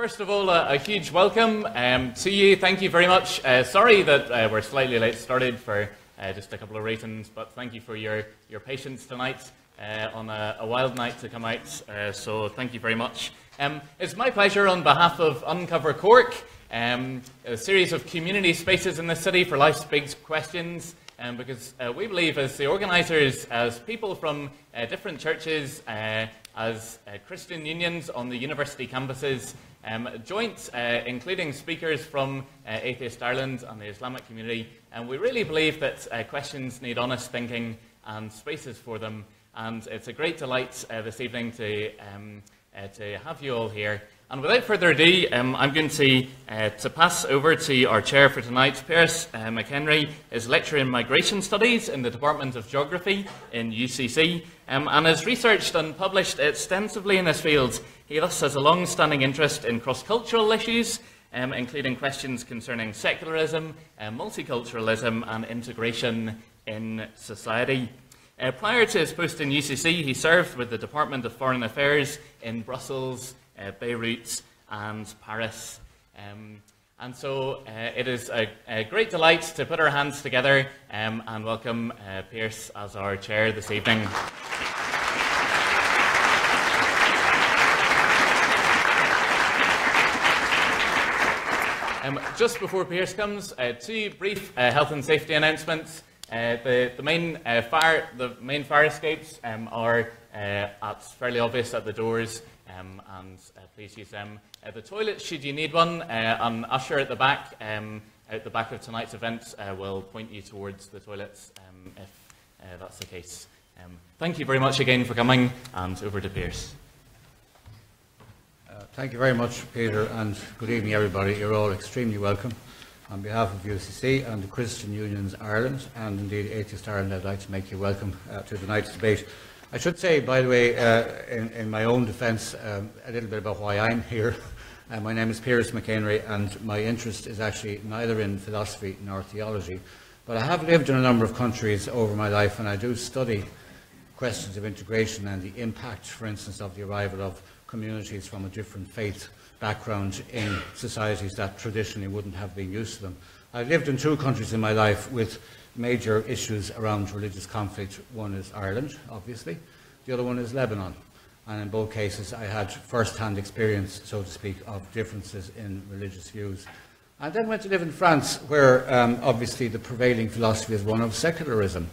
First of all, a, huge welcome um, to you. Thank you very much. Uh, sorry that uh, we're slightly late started for uh, just a couple of reasons, but thank you for your, your patience tonight uh, on a, a, wild night to come out. Uh, so thank you very much. Um, it's my pleasure on behalf of Uncover Cork, um, a series of community spaces in the city for life's big questions. Um, because we believe, as the organisers, as people from different churches, as uh, Christian unions on the university campuses, um, joint, uh, including speakers from uh, Atheist Ireland and the Islamic community. And we really believe that uh, questions need honest thinking and spaces for them. And it's a great delight uh, this evening to, um, uh, to have you all here. And without further ado, um, I'm going to, uh, to pass over to our chair for tonight. Pearse uh, McHenry is lecturer in migration studies in the Department of Geography in UCC um, and has researched and published extensively in this field. He thus has a long-standing interest in cross-cultural issues, um, including questions concerning secularism, uh, multiculturalism and integration in society. Uh, prior to his post in UCC, he served with the Department of Foreign Affairs in Brussels, uh, Beirut, and Paris. Um, and so uh, it is a, a, great delight to put our hands together um, and welcome uh, Pearse as our chair this evening. Um, just before Pearse comes, uh, two brief uh, health and safety announcements. Uh, the, the, main uh, fire, the main fire escapes um, are at fairly obvious at the doors um, and uh, please use them. Uh, the toilets, should you need one, uh, an usher at the back, um, at the back of tonight's event, uh, will point you towards the toilets um, if uh, that's the case. Um, thank you very much again for coming, and over to Pearse. Uh, thank you very much, Peter, and good evening, everybody. You're all extremely welcome. On behalf of UCC and the Christian Unions Ireland, and indeed Atheist Ireland, I'd like to make you welcome to tonight's debate. I should say, by the way, uh, in, in, my own defence, um, a little bit about why I'm here. Uh, my name is Pearse McHenry, and my interest is actually neither in philosophy nor theology. But I have lived in a number of countries over my life, and I do study questions of integration and the impact, for instance, of the arrival of communities from a different faith background in societies that traditionally wouldn't have been used to them. I've lived in two countries in my life with major issues around religious conflict. One is Ireland, obviously. The other one is Lebanon. And in both cases, I had first-hand experience, so to speak, of differences in religious views. I then went to live in France, where um, obviously the prevailing philosophy is one of secularism.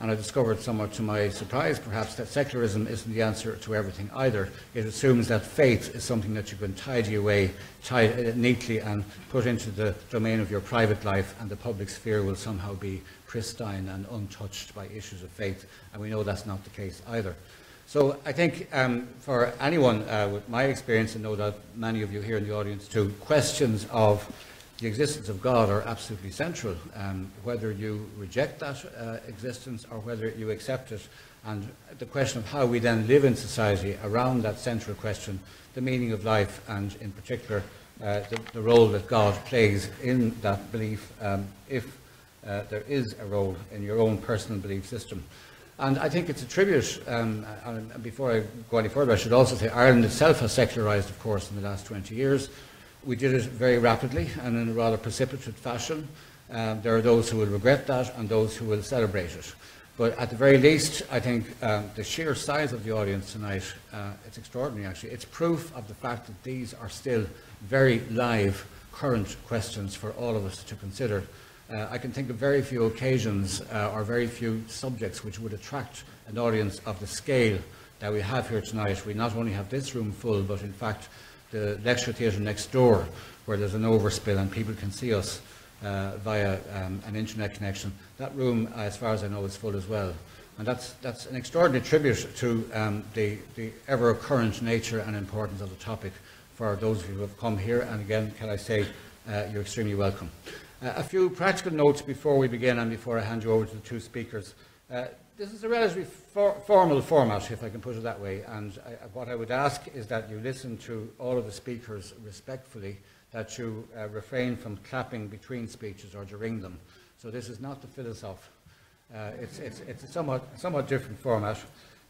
And I discovered, somewhat to my surprise perhaps, that secularism isn't the answer to everything either. It assumes that faith is something that you can tidy away it neatly and put into the domain of your private life, and the public sphere will somehow be pristine and untouched by issues of faith. And we know that's not the case either. So I think um, for anyone uh, with my experience, and no doubt many of you here in the audience too, questions of the existence of God are absolutely central, um, whether you reject that uh, existence or whether you accept it. And the question of how we then live in society around that central question, the meaning of life, and in particular, uh, the, the, role that God plays in that belief, um, if uh, there is a role in your own personal belief system. And I think it's a tribute, um, and before I go any further, I should also say Ireland itself has secularised, of course, in the last 20 years. We did it very rapidly and in a rather precipitate fashion. Um, there are those who will regret that and those who will celebrate it. But at the very least, I think um, the sheer size of the audience tonight, uh, it's extraordinary actually. It's proof of the fact that these are still very live, current questions for all of us to consider. Uh, I can think of very few occasions uh, or very few subjects which would attract an audience of the scale that we have here tonight. We not only have this room full, but in fact the lecture theatre next door where there's an overspill and people can see us uh, via um, an internet connection. That room, as far as I know, is full as well. And that's, that's an extraordinary tribute to um, the, the ever current nature and importance of the topic for those of you who have come here. And again, can I say, uh, you're extremely welcome. Uh, a few practical notes before we begin and before I hand you over to the two speakers. Uh, this is a relatively for formal format, if I can put it that way, and I, what I would ask is that you listen to all of the speakers respectfully, that you uh, refrain from clapping between speeches or during them. So this is not the philosoph. Uh, it's, it's, it's, a somewhat, somewhat different format.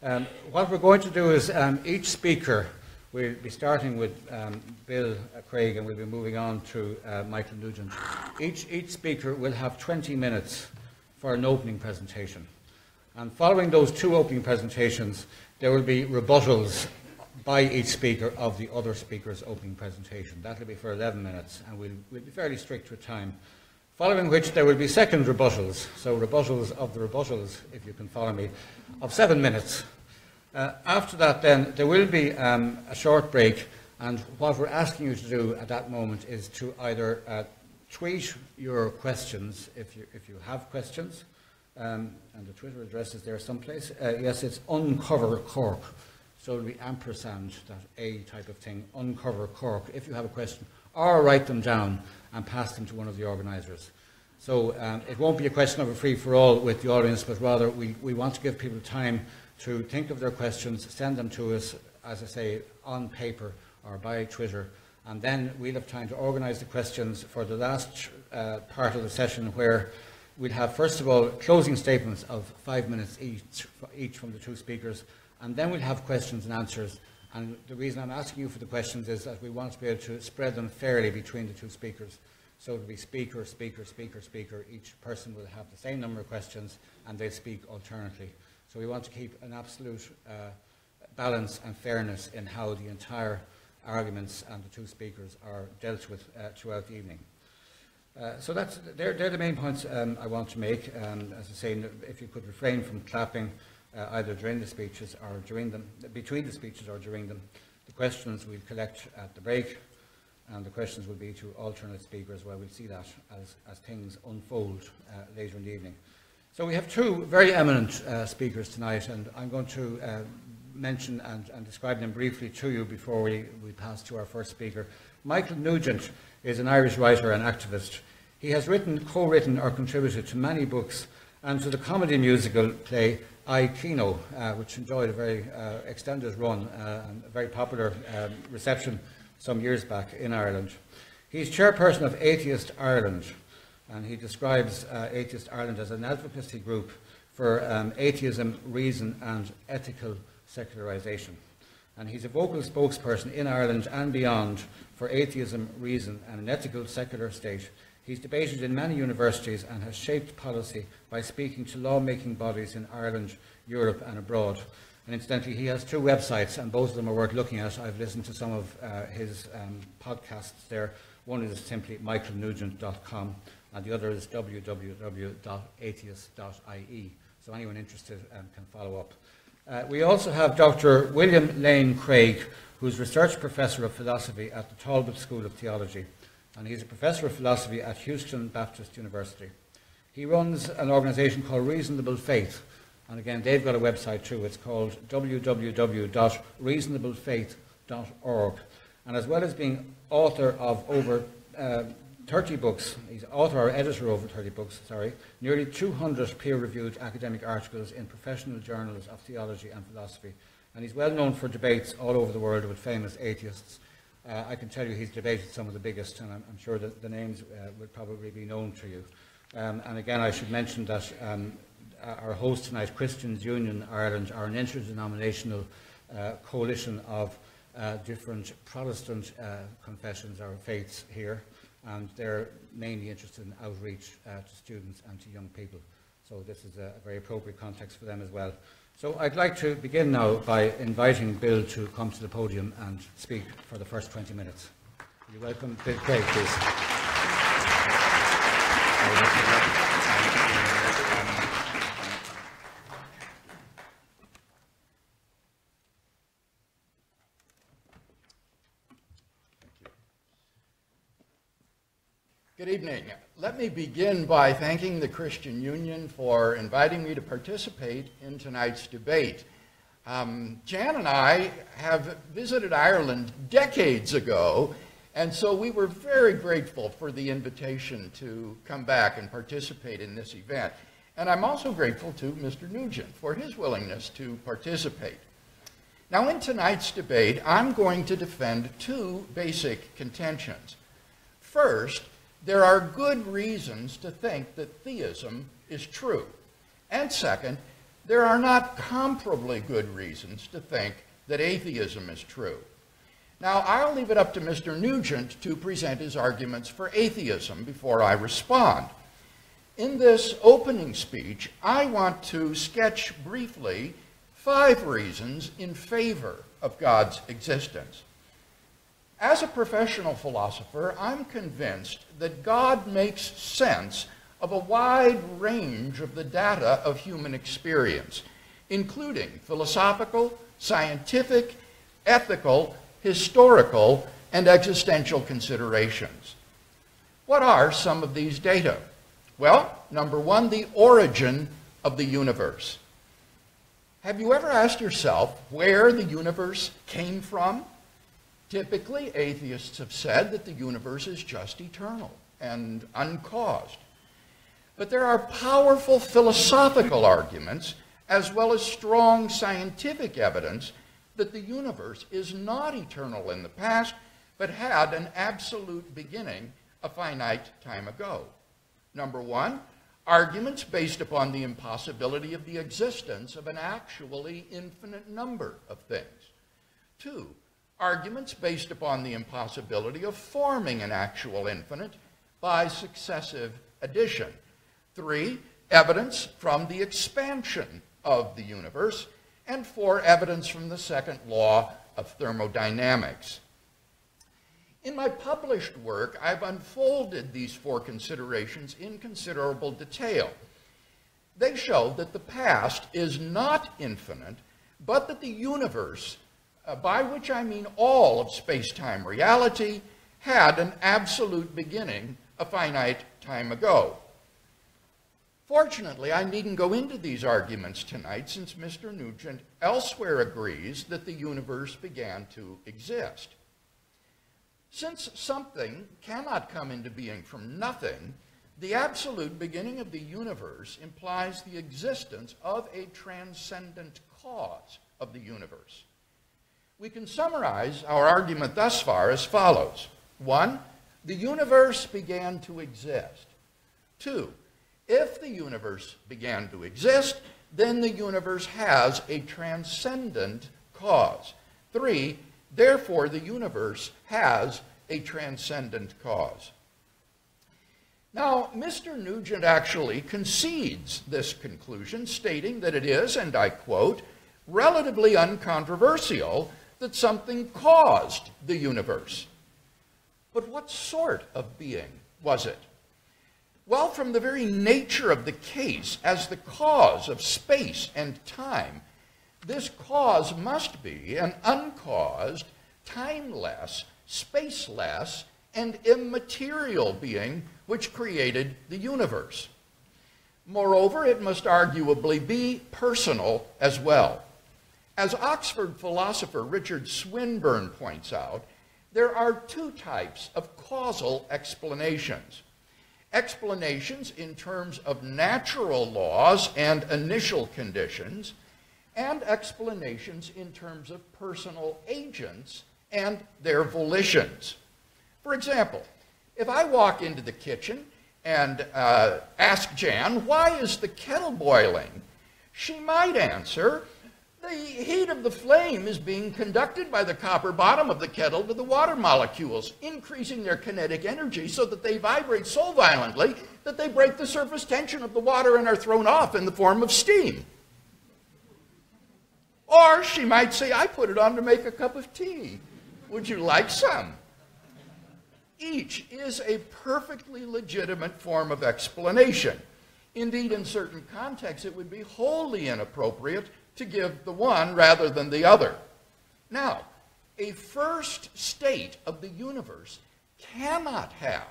Um, what we're going to do is um, each speaker We'll be starting with um, Bill Craig and we'll be moving on to uh, Michael Nugent. Each, each speaker will have 20 minutes for an opening presentation. And following those two opening presentations, there will be rebuttals by each speaker of the other speaker's opening presentation. That will be for 11 minutes, and we'll, we'll, be fairly strict with time. Following which, there will be second rebuttals, so rebuttals of the rebuttals, if you can follow me, of seven minutes. Uh, after that, then, there will be um, a short break, and what we're asking you to do at that moment is to either uh, tweet your questions if you, if you have questions, um, and the Twitter address is there someplace. Uh, yes, it's Uncover Cork. So it'll be ampersand, that A type of thing, Uncover Cork, if you have a question, or write them down and pass them to one of the organisers. So um, it won't be a question of a free-for-all with the audience, but rather we, we want to give people time to think of their questions, send them to us, as I say, on paper or by Twitter, and then we'll have time to organise the questions for the last uh, part of the session where We'll have, first of all, closing statements of five minutes each, each from the two speakers, and then we'll have questions and answers. And the reason I'm asking you for the questions is that we want to be able to spread them fairly between the two speakers. So it'll be speaker, speaker, speaker, speaker. Each person will have the same number of questions, and they speak alternately. So we want to keep an absolute uh, balance and fairness in how the entire arguments and the two speakers are dealt with uh, throughout the evening. Uh, so that's, they're, they're, the main points um, I want to make. Um, as I say, if you could refrain from clapping uh, either during the speeches or during them, between the speeches or during them. The questions we'll collect at the break, and the questions will be to alternate speakers where we'll see that as, as things unfold uh, later in the evening. So we have two very eminent uh, speakers tonight, and I'm going to uh, mention and, and, describe them briefly to you before we, we pass to our first speaker. Michael Nugent is an Irish writer and activist. He has written, co-written or contributed to many books and to the comedy musical play I, Keano, uh, which enjoyed a very uh, extended run uh, and a very popular um, reception some years back in Ireland. He's chairperson of Atheist Ireland, and he describes uh, Atheist Ireland as an advocacy group for um, atheism, reason, and ethical secularization. And he's a vocal spokesperson in Ireland and beyond for atheism, reason, and an ethical secular state. He's debated in many universities and has shaped policy by speaking to lawmaking bodies in Ireland, Europe, and abroad. And incidentally, he has two websites, and both of them are worth looking at. I've listened to some of uh, his um, podcasts there. One is simply michaelnugent.com, and the other is www.atheist.ie. So anyone interested um, can follow up. Uh, we also have Dr. William Lane Craig, who's research professor of philosophy at the Talbot School of Theology, and he's a professor of philosophy at Houston Baptist University. He runs an organization called Reasonable Faith, and again, they've got a website too. It's called www.reasonablefaith.org. And as well as being author of over uh, 30 books, he's author or editor of over 30 books, sorry, nearly 200 peer-reviewed academic articles in professional journals of theology and philosophy, and he's well known for debates all over the world with famous atheists. Uh, I can tell you he's debated some of the biggest, and I'm, I'm sure that the names uh, would probably be known to you. Um, and again, I should mention that um, our host tonight, Christians Union Ireland, are an interdenominational uh, coalition of uh, different Protestant uh, confessions or faiths here, and they're mainly interested in outreach uh, to students and to young people. So this is a, very appropriate context for them as well. So I'd like to begin now by inviting Bill to come to the podium and speak for the first 20 minutes. You welcome Bill Craig, please. Good evening. Let me begin by thanking the Christian Union for inviting me to participate in tonight's debate. Um, Jan and I have visited Ireland decades ago, and so we were very grateful for the invitation to come back and participate in this event. And I'm also grateful to Mr. Nugent for his willingness to participate. Now, in tonight's debate, I'm going to defend two basic contentions. First, there are good reasons to think that theism is true. And second, there are not comparably good reasons to think that atheism is true. Now, I'll leave it up to Mr. Nugent to present his arguments for atheism before I respond. In this opening speech, I want to sketch briefly five reasons in favor of God's existence. As a professional philosopher, I'm convinced that God makes sense of a wide range of the data of human experience, including philosophical, scientific, ethical, historical, and existential considerations. What are some of these data? Well, number one, the origin of the universe. Have you ever asked yourself where the universe came from? Typically, atheists have said that the universe is just eternal and uncaused. But there are powerful philosophical arguments as well as strong scientific evidence that the universe is not eternal in the past, but had an absolute beginning a finite time ago. Number one, arguments based upon the impossibility of the existence of an actually infinite number of things. Two, arguments based upon the impossibility of forming an actual infinite by successive addition. Three, evidence from the expansion of the universe and four, evidence from the second law of thermodynamics. In my published work, I've unfolded these four considerations in considerable detail. They show that the past is not infinite, but that the universe, uh, by which I mean all of space-time reality, had an absolute beginning a finite time ago. Fortunately, I needn't go into these arguments tonight since Mr. Nugent elsewhere agrees that the universe began to exist. Since something cannot come into being from nothing, the absolute beginning of the universe implies the existence of a transcendent cause of the universe. We can summarize our argument thus far as follows. One, the universe began to exist. Two, if the universe began to exist, then the universe has a transcendent cause. Three, therefore the universe has a transcendent cause. Now, Mr. Nugent actually concedes this conclusion, stating that it is, and I quote, relatively uncontroversial that something caused the universe. But what sort of being was it? Well, from the very nature of the case as the cause of space and time, this cause must be an uncaused, timeless, spaceless, and immaterial being which created the universe. Moreover, it must arguably be personal as well. As Oxford philosopher Richard Swinburne points out, there are two types of causal explanations explanations in terms of natural laws and initial conditions, and explanations in terms of personal agents and their volitions. For example, if I walk into the kitchen and uh, ask Jan, why is the kettle boiling? She might answer, the heat of the flame is being conducted by the copper bottom of the kettle to the water molecules, increasing their kinetic energy so that they vibrate so violently that they break the surface tension of the water and are thrown off in the form of steam. Or she might say, I put it on to make a cup of tea. Would you like some? Each is a perfectly legitimate form of explanation. Indeed, in certain contexts, it would be wholly inappropriate to give the one rather than the other. Now, a first state of the universe cannot have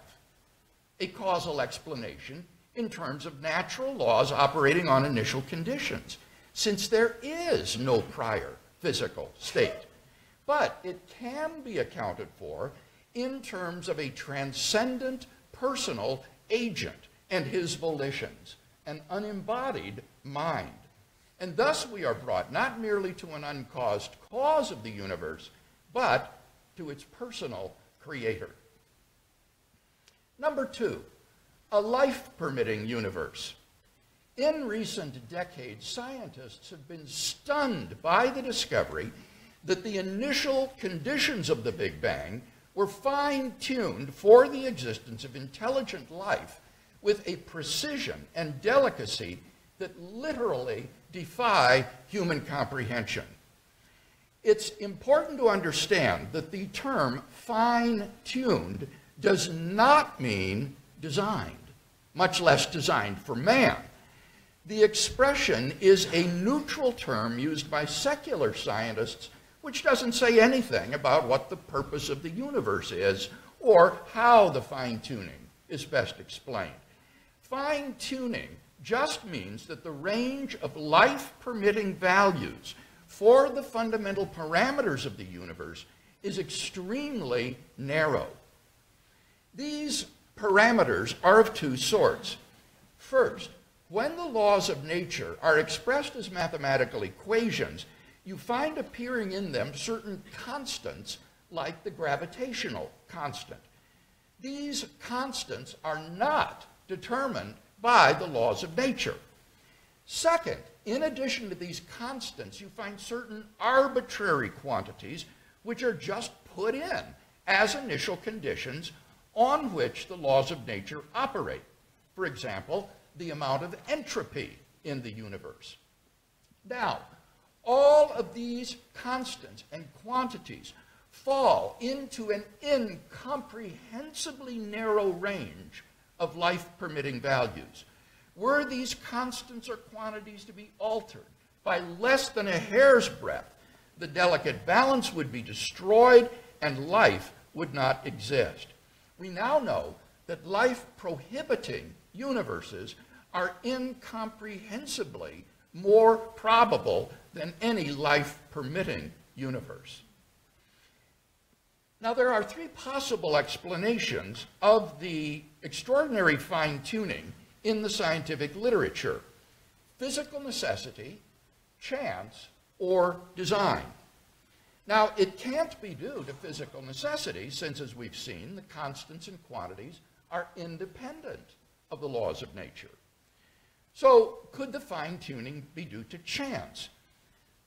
a causal explanation in terms of natural laws operating on initial conditions, since there is no prior physical state. But it can be accounted for in terms of a transcendent personal agent and his volitions, an unembodied mind. And thus we are brought not merely to an uncaused cause of the universe, but to its personal creator. Number two, a life-permitting universe. In recent decades, scientists have been stunned by the discovery that the initial conditions of the Big Bang were fine tuned for the existence of intelligent life with a precision and delicacy that literally defy human comprehension. It's important to understand that the term fine tuned does not mean designed, much less designed for man. The expression is a neutral term used by secular scientists which doesn't say anything about what the purpose of the universe is or how the fine tuning is best explained. Fine tuning just means that the range of life permitting values for the fundamental parameters of the universe is extremely narrow. These parameters are of two sorts. First, when the laws of nature are expressed as mathematical equations, you find appearing in them certain constants like the gravitational constant. These constants are not determined by the laws of nature. Second, in addition to these constants, you find certain arbitrary quantities which are just put in as initial conditions on which the laws of nature operate. For example, the amount of entropy in the universe. Now, all of these constants and quantities fall into an incomprehensibly narrow range of life permitting values. Were these constants or quantities to be altered by less than a hair's breadth, the delicate balance would be destroyed and life would not exist. We now know that life prohibiting universes are incomprehensibly more probable than any life permitting universe. Now, there are three possible explanations of the extraordinary fine tuning in the scientific literature physical necessity, chance, or design. Now, it can't be due to physical necessity, since, as we've seen, the constants and quantities are independent of the laws of nature. So, could the fine tuning be due to chance?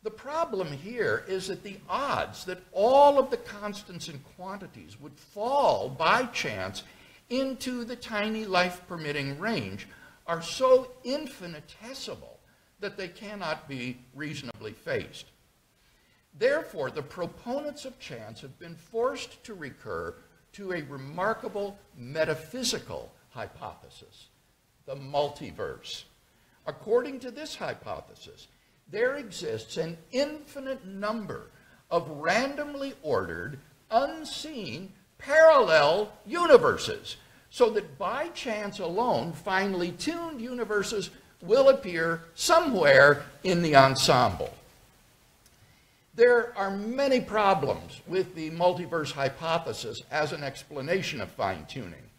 The problem here is that the odds that all of the constants and quantities would fall by chance into the tiny life permitting range are so infinitesimal that they cannot be reasonably faced. Therefore, the proponents of chance have been forced to recur to a remarkable metaphysical hypothesis, the multiverse. According to this hypothesis, there exists an infinite number of randomly ordered, unseen, parallel universes, so that by chance alone, finely tuned universes will appear somewhere in the ensemble. There are many problems with the multiverse hypothesis as an explanation of fine tuning,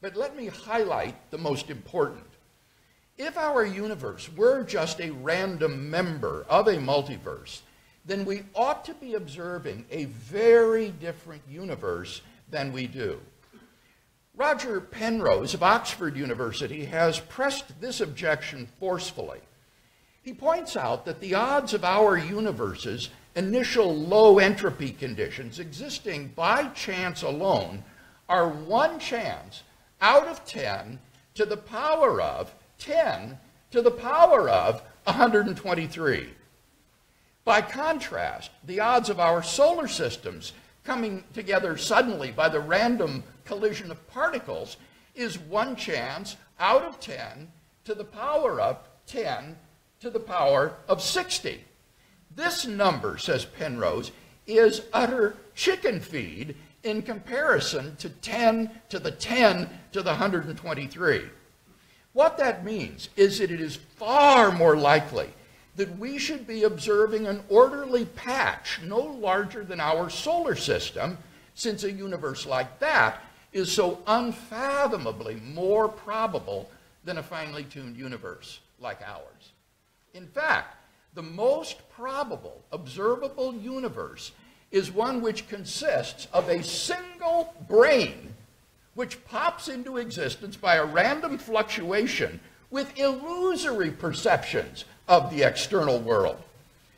but let me highlight the most important. If our universe were just a random member of a multiverse, then we ought to be observing a very different universe than we do. Roger Penrose of Oxford University has pressed this objection forcefully. He points out that the odds of our universe's initial low entropy conditions existing by chance alone are one chance out of 10 to the power of 10 to the power of 123. By contrast, the odds of our solar systems coming together suddenly by the random collision of particles is one chance out of 10 to the power of 10 to the power of 60. This number, says Penrose, is utter chicken feed in comparison to 10 to the 10 to the 123. What that means is that it is far more likely that we should be observing an orderly patch no larger than our solar system, since a universe like that is so unfathomably more probable than a finely tuned universe like ours. In fact, the most probable observable universe is one which consists of a single brain which pops into existence by a random fluctuation with illusory perceptions of the external world.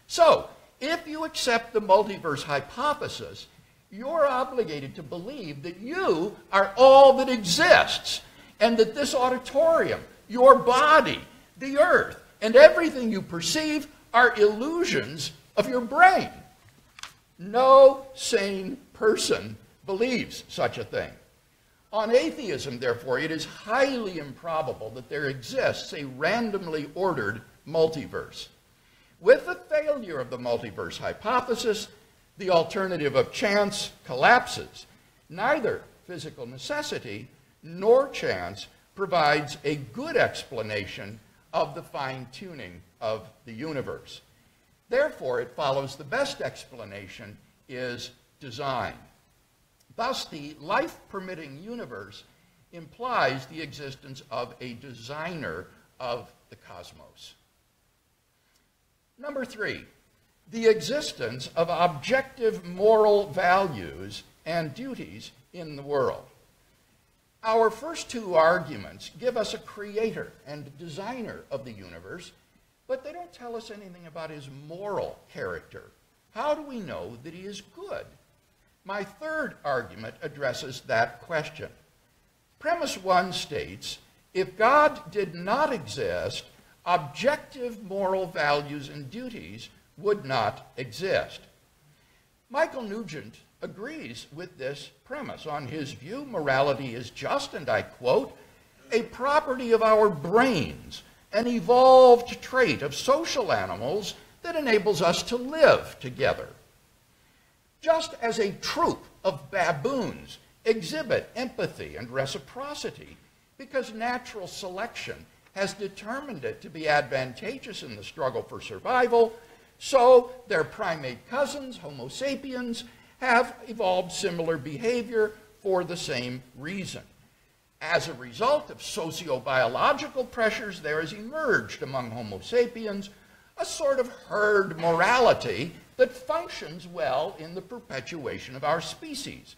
So, if you accept the multiverse hypothesis, you're obligated to believe that you are all that exists and that this auditorium, your body, the earth, and everything you perceive are illusions of your brain. No sane person believes such a thing. On atheism, therefore, it is highly improbable that there exists a randomly ordered multiverse. With the failure of the multiverse hypothesis, the alternative of chance collapses. Neither physical necessity nor chance provides a good explanation of the fine tuning of the universe. Therefore, it follows the best explanation is design. Thus, the life permitting universe implies the existence of a designer of the cosmos. Number three, the existence of objective moral values and duties in the world. Our first two arguments give us a creator and designer of the universe, but they don't tell us anything about his moral character. How do we know that he is good? My third argument addresses that question. Premise one states if God did not exist, objective moral values and duties would not exist. Michael Nugent agrees with this premise. On his view, morality is just, and I quote, a property of our brains, an evolved trait of social animals that enables us to live together. Just as a troop of baboons exhibit empathy and reciprocity because natural selection has determined it to be advantageous in the struggle for survival, so their primate cousins, Homo sapiens, have evolved similar behavior for the same reason. As a result of sociobiological pressures, there has emerged among Homo sapiens a sort of herd morality that functions well in the perpetuation of our species.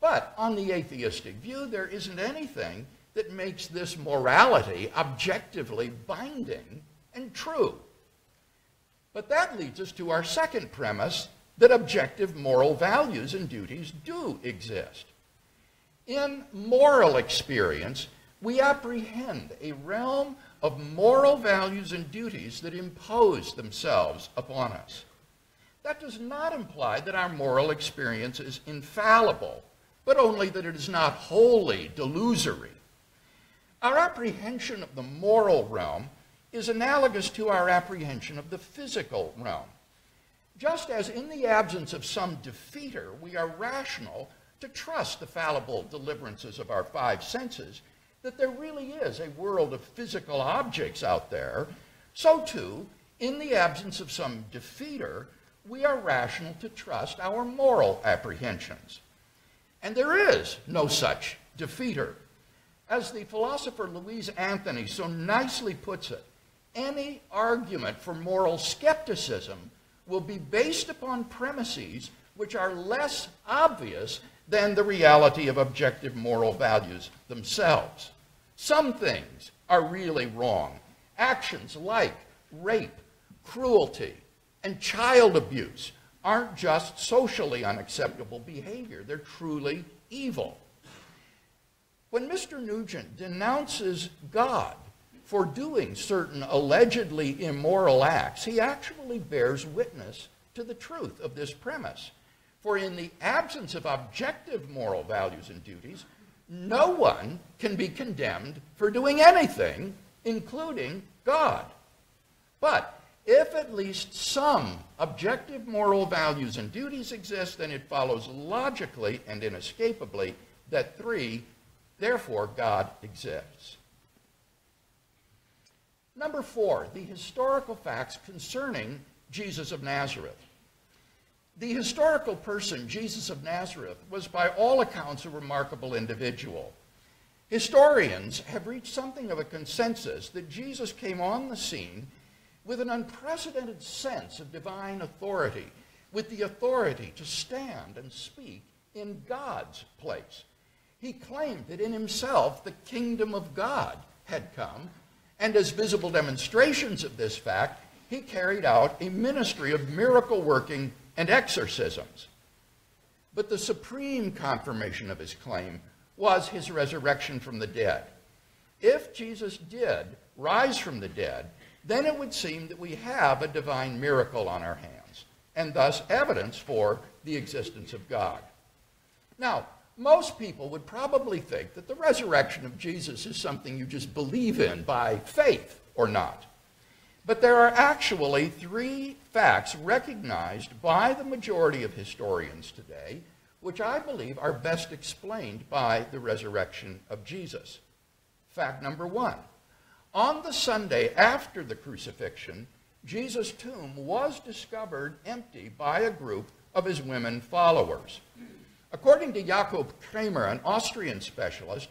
But on the atheistic view, there isn't anything that makes this morality objectively binding and true. But that leads us to our second premise that objective moral values and duties do exist. In moral experience, we apprehend a realm of moral values and duties that impose themselves upon us. That does not imply that our moral experience is infallible, but only that it is not wholly delusory. Our apprehension of the moral realm is analogous to our apprehension of the physical realm. Just as in the absence of some defeater, we are rational to trust the fallible deliverances of our five senses, that there really is a world of physical objects out there, so too, in the absence of some defeater, we are rational to trust our moral apprehensions. And there is no such defeater. As the philosopher Louise Antony so nicely puts it, any argument for moral skepticism will be based upon premises which are less obvious than the reality of objective moral values themselves. Some things are really wrong. Actions like rape, cruelty, and child abuse aren't just socially unacceptable behavior, they're truly evil. When Mr. Nugent denounces God for doing certain allegedly immoral acts, he actually bears witness to the truth of this premise. For in the absence of objective moral values and duties, no one can be condemned for doing anything, including God. But if at least some objective moral values and duties exist, then it follows logically and inescapably that three, therefore God exists. Number four, the historical facts concerning Jesus of Nazareth. The historical person, Jesus of Nazareth, was by all accounts a remarkable individual. Historians have reached something of a consensus that Jesus came on the scene with an unprecedented sense of divine authority, with the authority to stand and speak in God's place. He claimed that in himself the kingdom of God had come, and as visible demonstrations of this fact, he carried out a ministry of miracle working and exorcisms. But the supreme confirmation of his claim was his resurrection from the dead. If Jesus did rise from the dead, then it would seem that we have a divine miracle on our hands, and thus evidence for the existence of God. Now, most people would probably think that the resurrection of Jesus is something you just believe in by faith or not. But there are actually three facts recognized by the majority of historians today, which I believe are best explained by the resurrection of Jesus. Fact number one on the Sunday after the crucifixion, Jesus' tomb was discovered empty by a group of his women followers. According to Jakob Kremer, an Austrian specialist,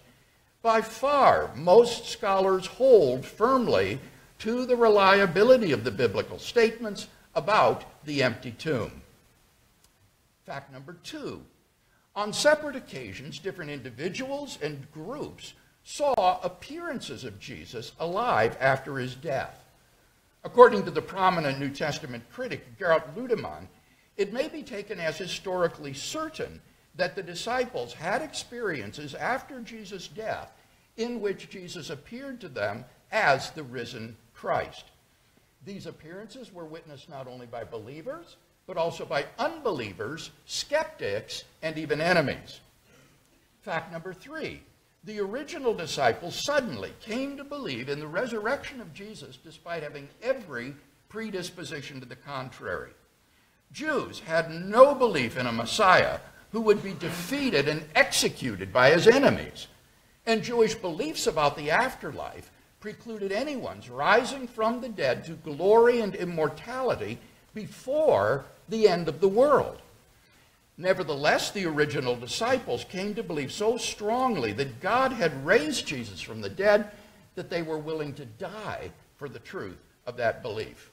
by far most scholars hold firmly to the reliability of the biblical statements about the empty tomb. Fact number two on separate occasions, different individuals and groups saw appearances of Jesus alive after his death. According to the prominent New Testament critic Gerhard Ludemann, it may be taken as historically certain that the disciples had experiences after Jesus' death in which Jesus appeared to them as the risen Christ. These appearances were witnessed not only by believers, but also by unbelievers, skeptics, and even enemies. Fact number three the original disciples suddenly came to believe in the resurrection of Jesus despite having every predisposition to the contrary. Jews had no belief in a Messiah who would be defeated and executed by his enemies. And Jewish beliefs about the afterlife precluded anyone's rising from the dead to glory and immortality before the end of the world. Nevertheless, the original disciples came to believe so strongly that God had raised Jesus from the dead that they were willing to die for the truth of that belief.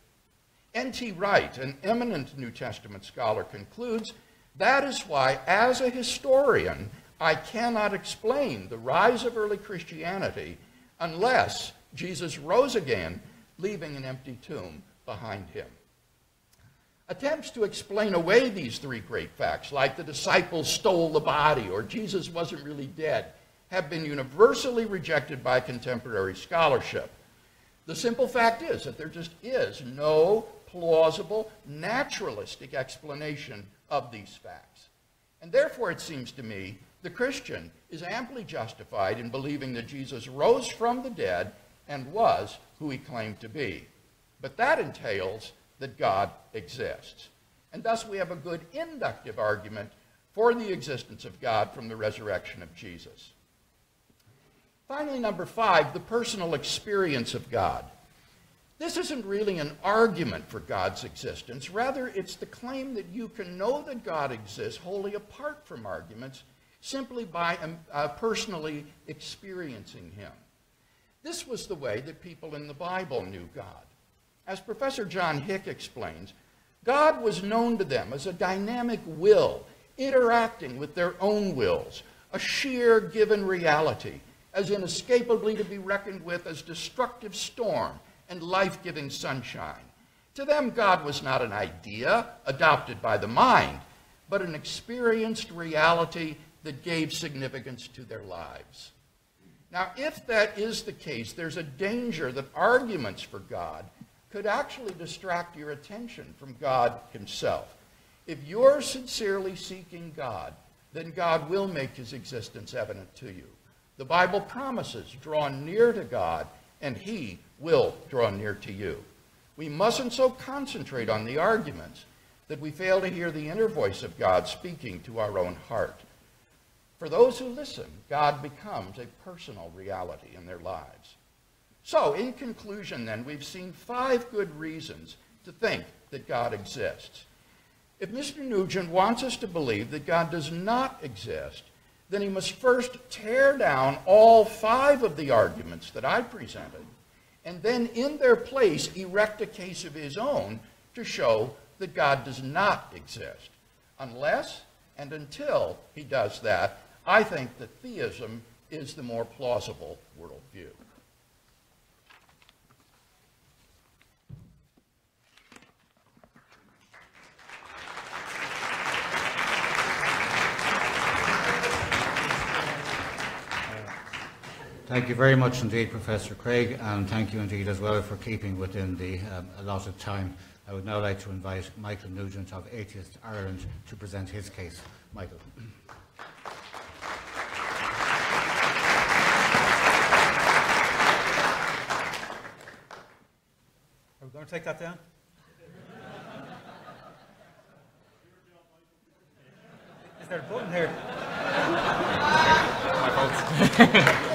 N.T. Wright, an eminent New Testament scholar, concludes that is why, as a historian, I cannot explain the rise of early Christianity unless Jesus rose again, leaving an empty tomb behind him. Attempts to explain away these three great facts, like the disciples stole the body or Jesus wasn't really dead, have been universally rejected by contemporary scholarship. The simple fact is that there just is no plausible, naturalistic explanation of these facts. And therefore, it seems to me, the Christian is amply justified in believing that Jesus rose from the dead and was who he claimed to be. But that entails that God exists. And thus we have a good inductive argument for the existence of God from the resurrection of Jesus. Finally, number five, the personal experience of God. This isn't really an argument for God's existence. Rather, it's the claim that you can know that God exists wholly apart from arguments simply by um, uh, personally experiencing Him. This was the way that people in the Bible knew God. As Professor John Hick explains, God was known to them as a dynamic will, interacting with their own wills, a sheer given reality, as inescapably to be reckoned with as destructive storm and life-giving sunshine. To them, God was not an idea adopted by the mind, but an experienced reality that gave significance to their lives. Now, if that is the case, there's a danger that arguments for God could actually distract your attention from God himself. If you're sincerely seeking God, then God will make his existence evident to you. The Bible promises, draw near to God, and he will draw near to you. We mustn't so concentrate on the arguments that we fail to hear the inner voice of God speaking to our own heart. For those who listen, God becomes a personal reality in their lives. So, in conclusion, then, we've seen five good reasons to think that God exists. If Mr. Nugent wants us to believe that God does not exist, then he must first tear down all five of the arguments that I presented, and then in their place erect a case of his own to show that God does not exist. Unless and until he does that, I think that theism is the more plausible worldview. Thank you very much indeed, Professor Craig, and thank you indeed as well for keeping within the um, allotted time. I would now like to invite Michael Nugent of Atheist Ireland to present his case. Michael. Are we going to take that down? Is there a button here? My fault.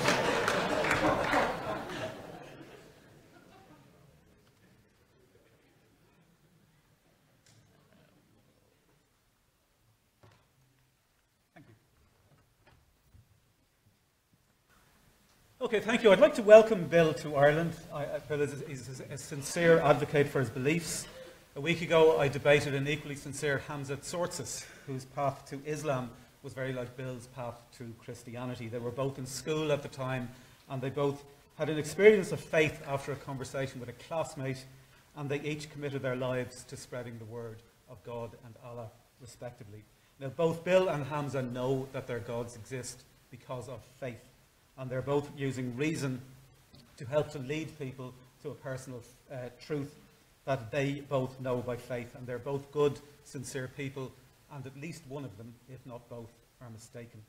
Okay, thank you. I'd like to welcome Bill to Ireland. I, Bill is, a sincere advocate for his beliefs. A week ago, I debated an equally sincere Hamza Tsortzis, whose path to Islam was very like Bill's path to Christianity. They were both in school at the time, and they both had an experience of faith after a conversation with a classmate, and they each committed their lives to spreading the word of God and Allah, respectively. Now, both Bill and Hamza know that their gods exist because of faith and they're both using reason to help to lead people to a personal uh, truth that they both know by faith. And they're both good, sincere people, and at least one of them, if not both, are mistaken.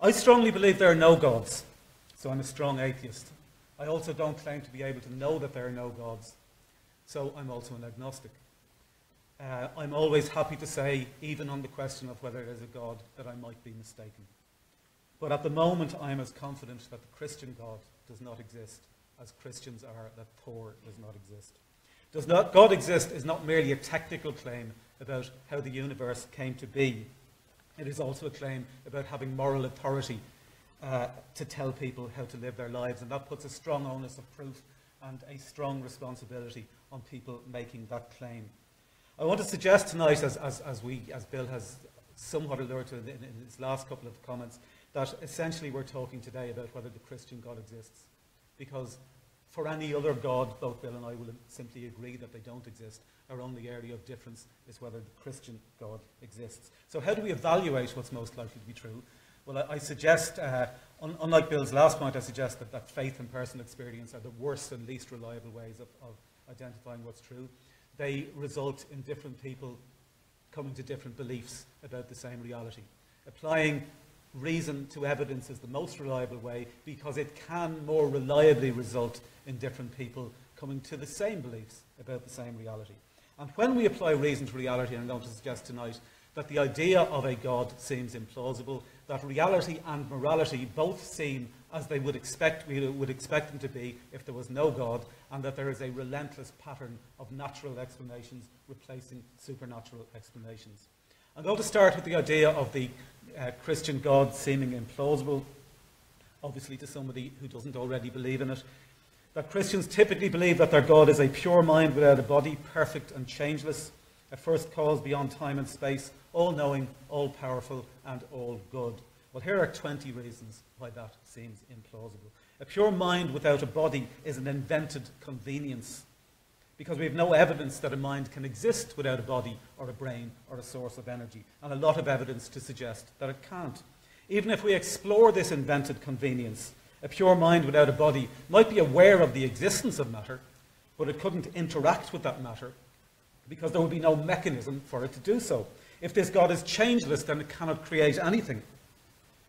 I strongly believe there are no gods, so I'm a strong atheist. I also don't claim to be able to know that there are no gods, so I'm also an agnostic. Uh, I'm always happy to say, even on the question of whether there's a God, that I might be mistaken. But at the moment, I am as confident that the Christian God does not exist as Christians are that Thor does not exist. Does not God exist is not merely a technical claim about how the universe came to be. It is also a claim about having moral authority uh, to tell people how to live their lives. And that puts a strong onus of proof and a strong responsibility on people making that claim. I want to suggest tonight, as, as, as, we, as Bill has somewhat alluded to in, in his last couple of comments, that essentially we're talking today about whether the Christian God exists. Because for any other God, both Bill and I will simply agree that they don't exist. Our only area of difference is whether the Christian God exists. So how do we evaluate what's most likely to be true? Well, I, I suggest, uh, un, unlike Bill's last point, I suggest that, that faith and personal experience are the worst and least reliable ways of, of identifying what's true. They result in different people coming to different beliefs about the same reality. Applying reason to evidence is the most reliable way because it can more reliably result in different people coming to the same beliefs about the same reality. And when we apply reason to reality, I'm going to suggest tonight that the idea of a God seems implausible, that reality and morality both seem as they would expect, we would expect them to be if there was no God, and that there is a relentless pattern of natural explanations replacing supernatural explanations. I'm going to start with the idea of the uh, Christian God seeming implausible, obviously to somebody who doesn't already believe in it. That Christians typically believe that their God is a pure mind without a body, perfect and changeless, a first cause beyond time and space, all knowing, all powerful, and all good. Well, here are 20 reasons why that seems implausible. A pure mind without a body is an invented convenience because we have no evidence that a mind can exist without a body or a brain or a source of energy, and a lot of evidence to suggest that it can't. Even if we explore this invented convenience, a pure mind without a body might be aware of the existence of matter, but it couldn't interact with that matter because there would be no mechanism for it to do so. If this God is changeless, then it cannot create anything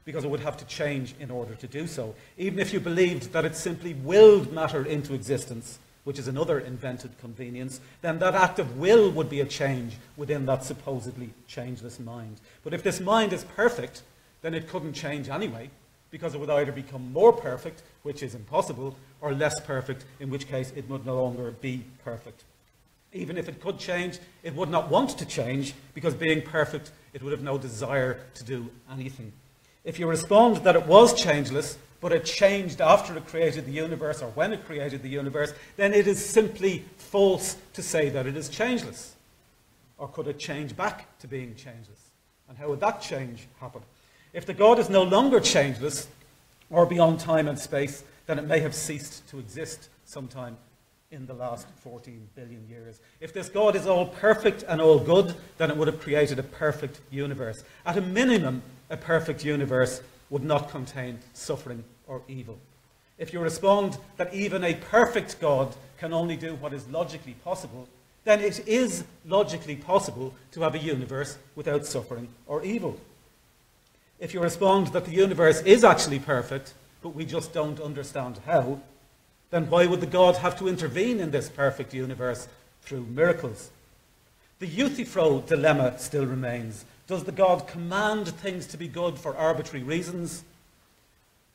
because it would have to change in order to do so. Even if you believed that it simply willed matter into existence, which is another invented convenience, then that act of will would be a change within that supposedly changeless mind. But if this mind is perfect, then it couldn't change anyway, because it would either become more perfect, which is impossible, or less perfect, in which case it would no longer be perfect. Even if it could change, it would not want to change, because being perfect, it would have no desire to do anything. If you respond that it was changeless, but it changed after it created the universe or when it created the universe, then it is simply false to say that it is changeless. Or could it change back to being changeless? And how would that change happen? If the God is no longer changeless or beyond time and space, then it may have ceased to exist sometime in the last 14 billion years. If this God is all perfect and all good, then it would have created a perfect universe. At a minimum, a perfect universe would not contain suffering or evil. If you respond that even a perfect God can only do what is logically possible, then it is logically possible to have a universe without suffering or evil. If you respond that the universe is actually perfect, but we just don't understand how, then why would the God have to intervene in this perfect universe through miracles? The Euthyphro dilemma still remains. Does the God command things to be good for arbitrary reasons?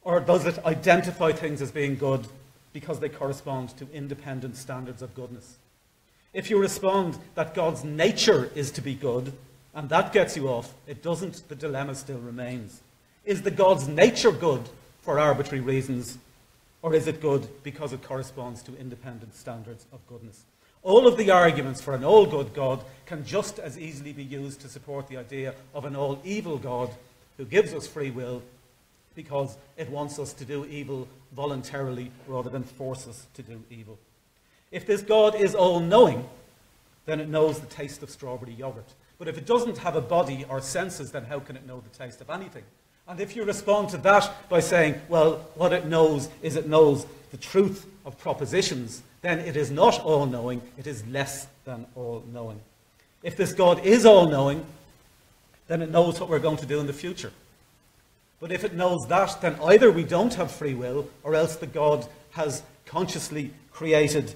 Or does it identify things as being good because they correspond to independent standards of goodness? If you respond that God's nature is to be good, and that gets you off, it doesn't, the dilemma still remains. Is the God's nature good for arbitrary reasons, or is it good because it corresponds to independent standards of goodness? All of the arguments for an all good God can just as easily be used to support the idea of an all evil God who gives us free will because it wants us to do evil voluntarily rather than force us to do evil. If this God is all knowing, then it knows the taste of strawberry yogurt. But if it doesn't have a body or senses, then how can it know the taste of anything? And if you respond to that by saying, well, what it knows is it knows the truth of propositions, then it is not all knowing, it is less than all knowing. If this God is all knowing, then it knows what we're going to do in the future. But if it knows that, then either we don't have free will, or else the God has consciously created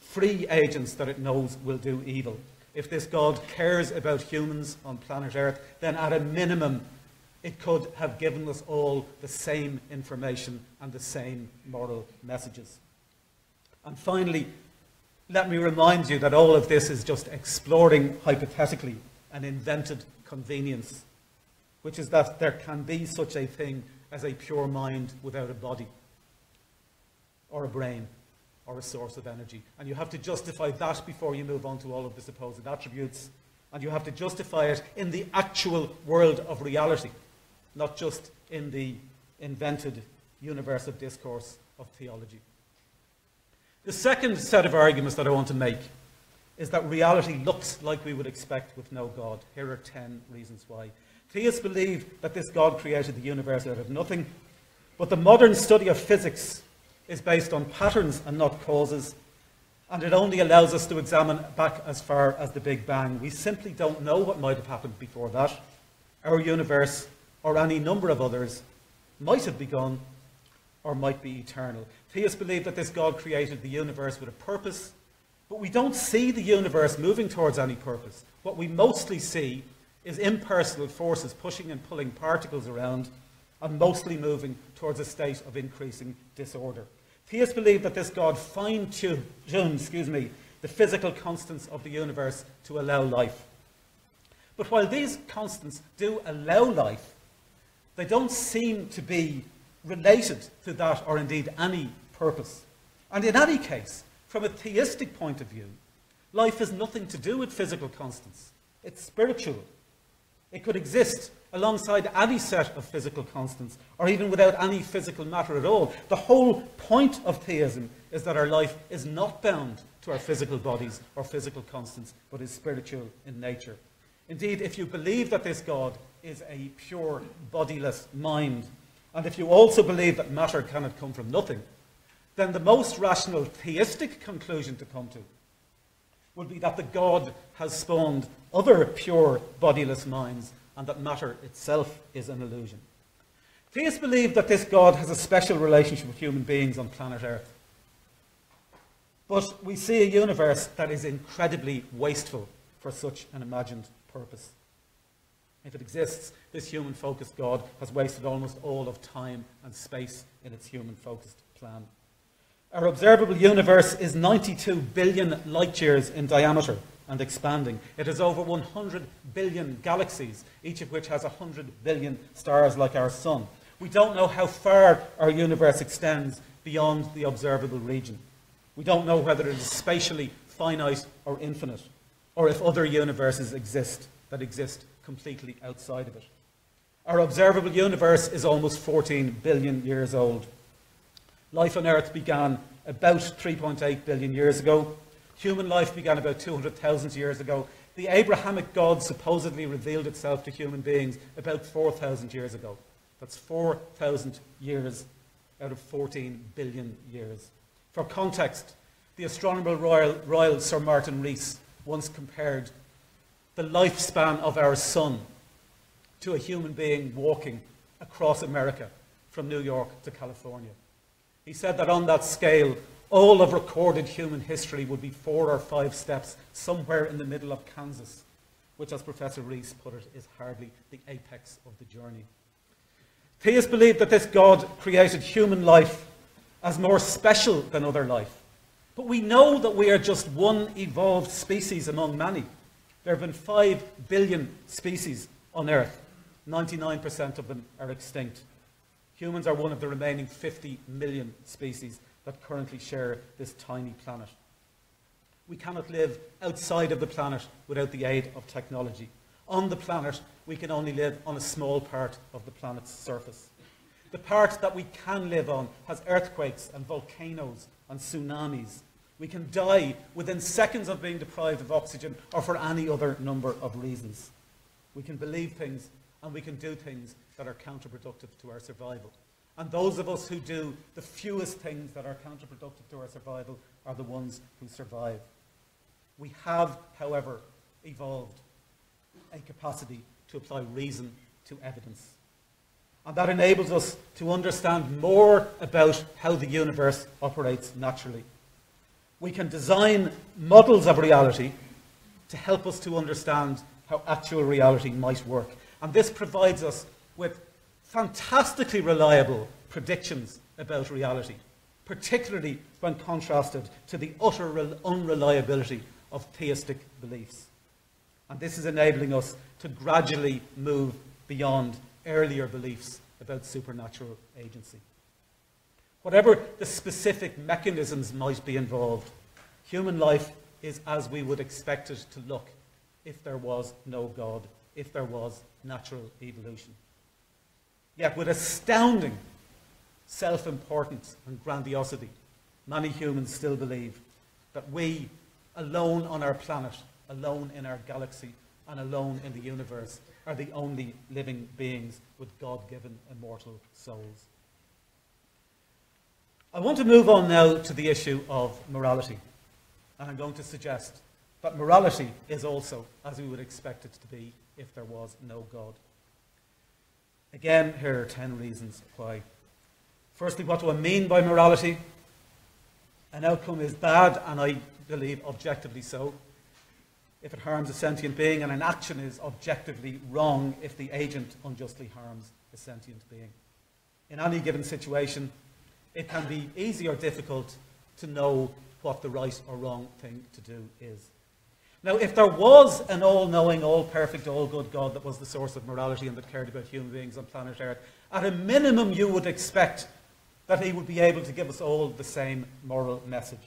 free agents that it knows will do evil. If this God cares about humans on planet Earth, then at a minimum, it could have given us all the same information and the same moral messages. And finally, let me remind you that all of this is just exploring hypothetically an invented convenience, which is that there can be such a thing as a pure mind without a body or a brain or a source of energy. And you have to justify that before you move on to all of the supposed attributes. And you have to justify it in the actual world of reality, not just in the invented universe of discourse of theology. The second set of arguments that I want to make is that reality looks like we would expect with no God. Here are 10 reasons why. Theists believe that this God created the universe out of nothing, but the modern study of physics is based on patterns and not causes, and it only allows us to examine back as far as the Big Bang. We simply don't know what might have happened before that. Our universe, or any number of others, might have begun or might be eternal. Theists believe that this God created the universe with a purpose, but we don't see the universe moving towards any purpose. What we mostly see is impersonal forces pushing and pulling particles around and mostly moving towards a state of increasing disorder. Theists believe that this God fine-tuned, excuse me, the physical constants of the universe to allow life. But while these constants do allow life, they don't seem to be related to that or indeed any purpose. And in any case, from a theistic point of view, life has nothing to do with physical constants. It's spiritual. It could exist alongside any set of physical constants, or even without any physical matter at all. The whole point of theism is that our life is not bound to our physical bodies or physical constants, but is spiritual in nature. Indeed, if you believe that this God is a pure, bodiless mind, and if you also believe that matter cannot come from nothing, then the most rational theistic conclusion to come to would be that the God has spawned other pure, bodiless minds and that matter itself is an illusion. Theists believe that this God has a special relationship with human beings on planet Earth. But we see a universe that is incredibly wasteful for such an imagined purpose. If it exists, this human focused God has wasted almost all of time and space in its human focused plan. Our observable universe is 92 billion light years in diameter and expanding. It has over 100 billion galaxies, each of which has 100 billion stars like our sun. We don't know how far our universe extends beyond the observable region. We don't know whether it is spatially finite or infinite, or if other universes exist that exist completely outside of it. Our observable universe is almost 14 billion years old. Life on Earth began about 3.8 billion years ago. Human life began about 200,000 years ago. The Abrahamic God supposedly revealed itself to human beings about 4,000 years ago. That's 4,000 years out of 14 billion years. For context, the Astronomer Royal, Royal Sir Martin Rees once compared the lifespan of our sun to a human being walking across America from New York to California. He said that on that scale, all of recorded human history would be four or five steps somewhere in the middle of Kansas, which, as Professor Rees put it, is hardly the apex of the journey. Theists believe that this God created human life as more special than other life. But we know that we are just one evolved species among many. There have been five billion species on Earth. 99% of them are extinct. Humans are one of the remaining 50 million species that currently share this tiny planet. We cannot live outside of the planet without the aid of technology. On the planet, we can only live on a small part of the planet's surface. The part that we can live on has earthquakes and volcanoes and tsunamis. We can die within seconds of being deprived of oxygen or for any other number of reasons. We can believe things and we can do things that are counterproductive to our survival. And those of us who do the fewest things that are counterproductive to our survival are the ones who survive. We have, however, evolved a capacity to apply reason to evidence. And that enables us to understand more about how the universe operates naturally. We can design models of reality to help us to understand how actual reality might work. And this provides us with fantastically reliable predictions about reality, particularly when contrasted to the utter unreliability of theistic beliefs. And this is enabling us to gradually move beyond earlier beliefs about supernatural agency. Whatever the specific mechanisms might be involved, human life is as we would expect it to look if there was no God, if there was natural evolution. Yet, with astounding self importance and grandiosity, many humans still believe that we, alone on our planet, alone in our galaxy, and alone in the universe, are the only living beings with God given immortal souls. I want to move on now to the issue of morality. And I'm going to suggest that morality is also as we would expect it to be if there was no God. Again, here are 10 reasons why. Firstly, what do I mean by morality? An outcome is bad, and I believe objectively so, if it harms a sentient being, and an action is objectively wrong if the agent unjustly harms a sentient being. In any given situation, it can be easy or difficult to know what the right or wrong thing to do is. Now, if there was an all knowing, all perfect, all good God that was the source of morality and that cared about human beings on planet Earth, at a minimum you would expect that he would be able to give us all the same moral message.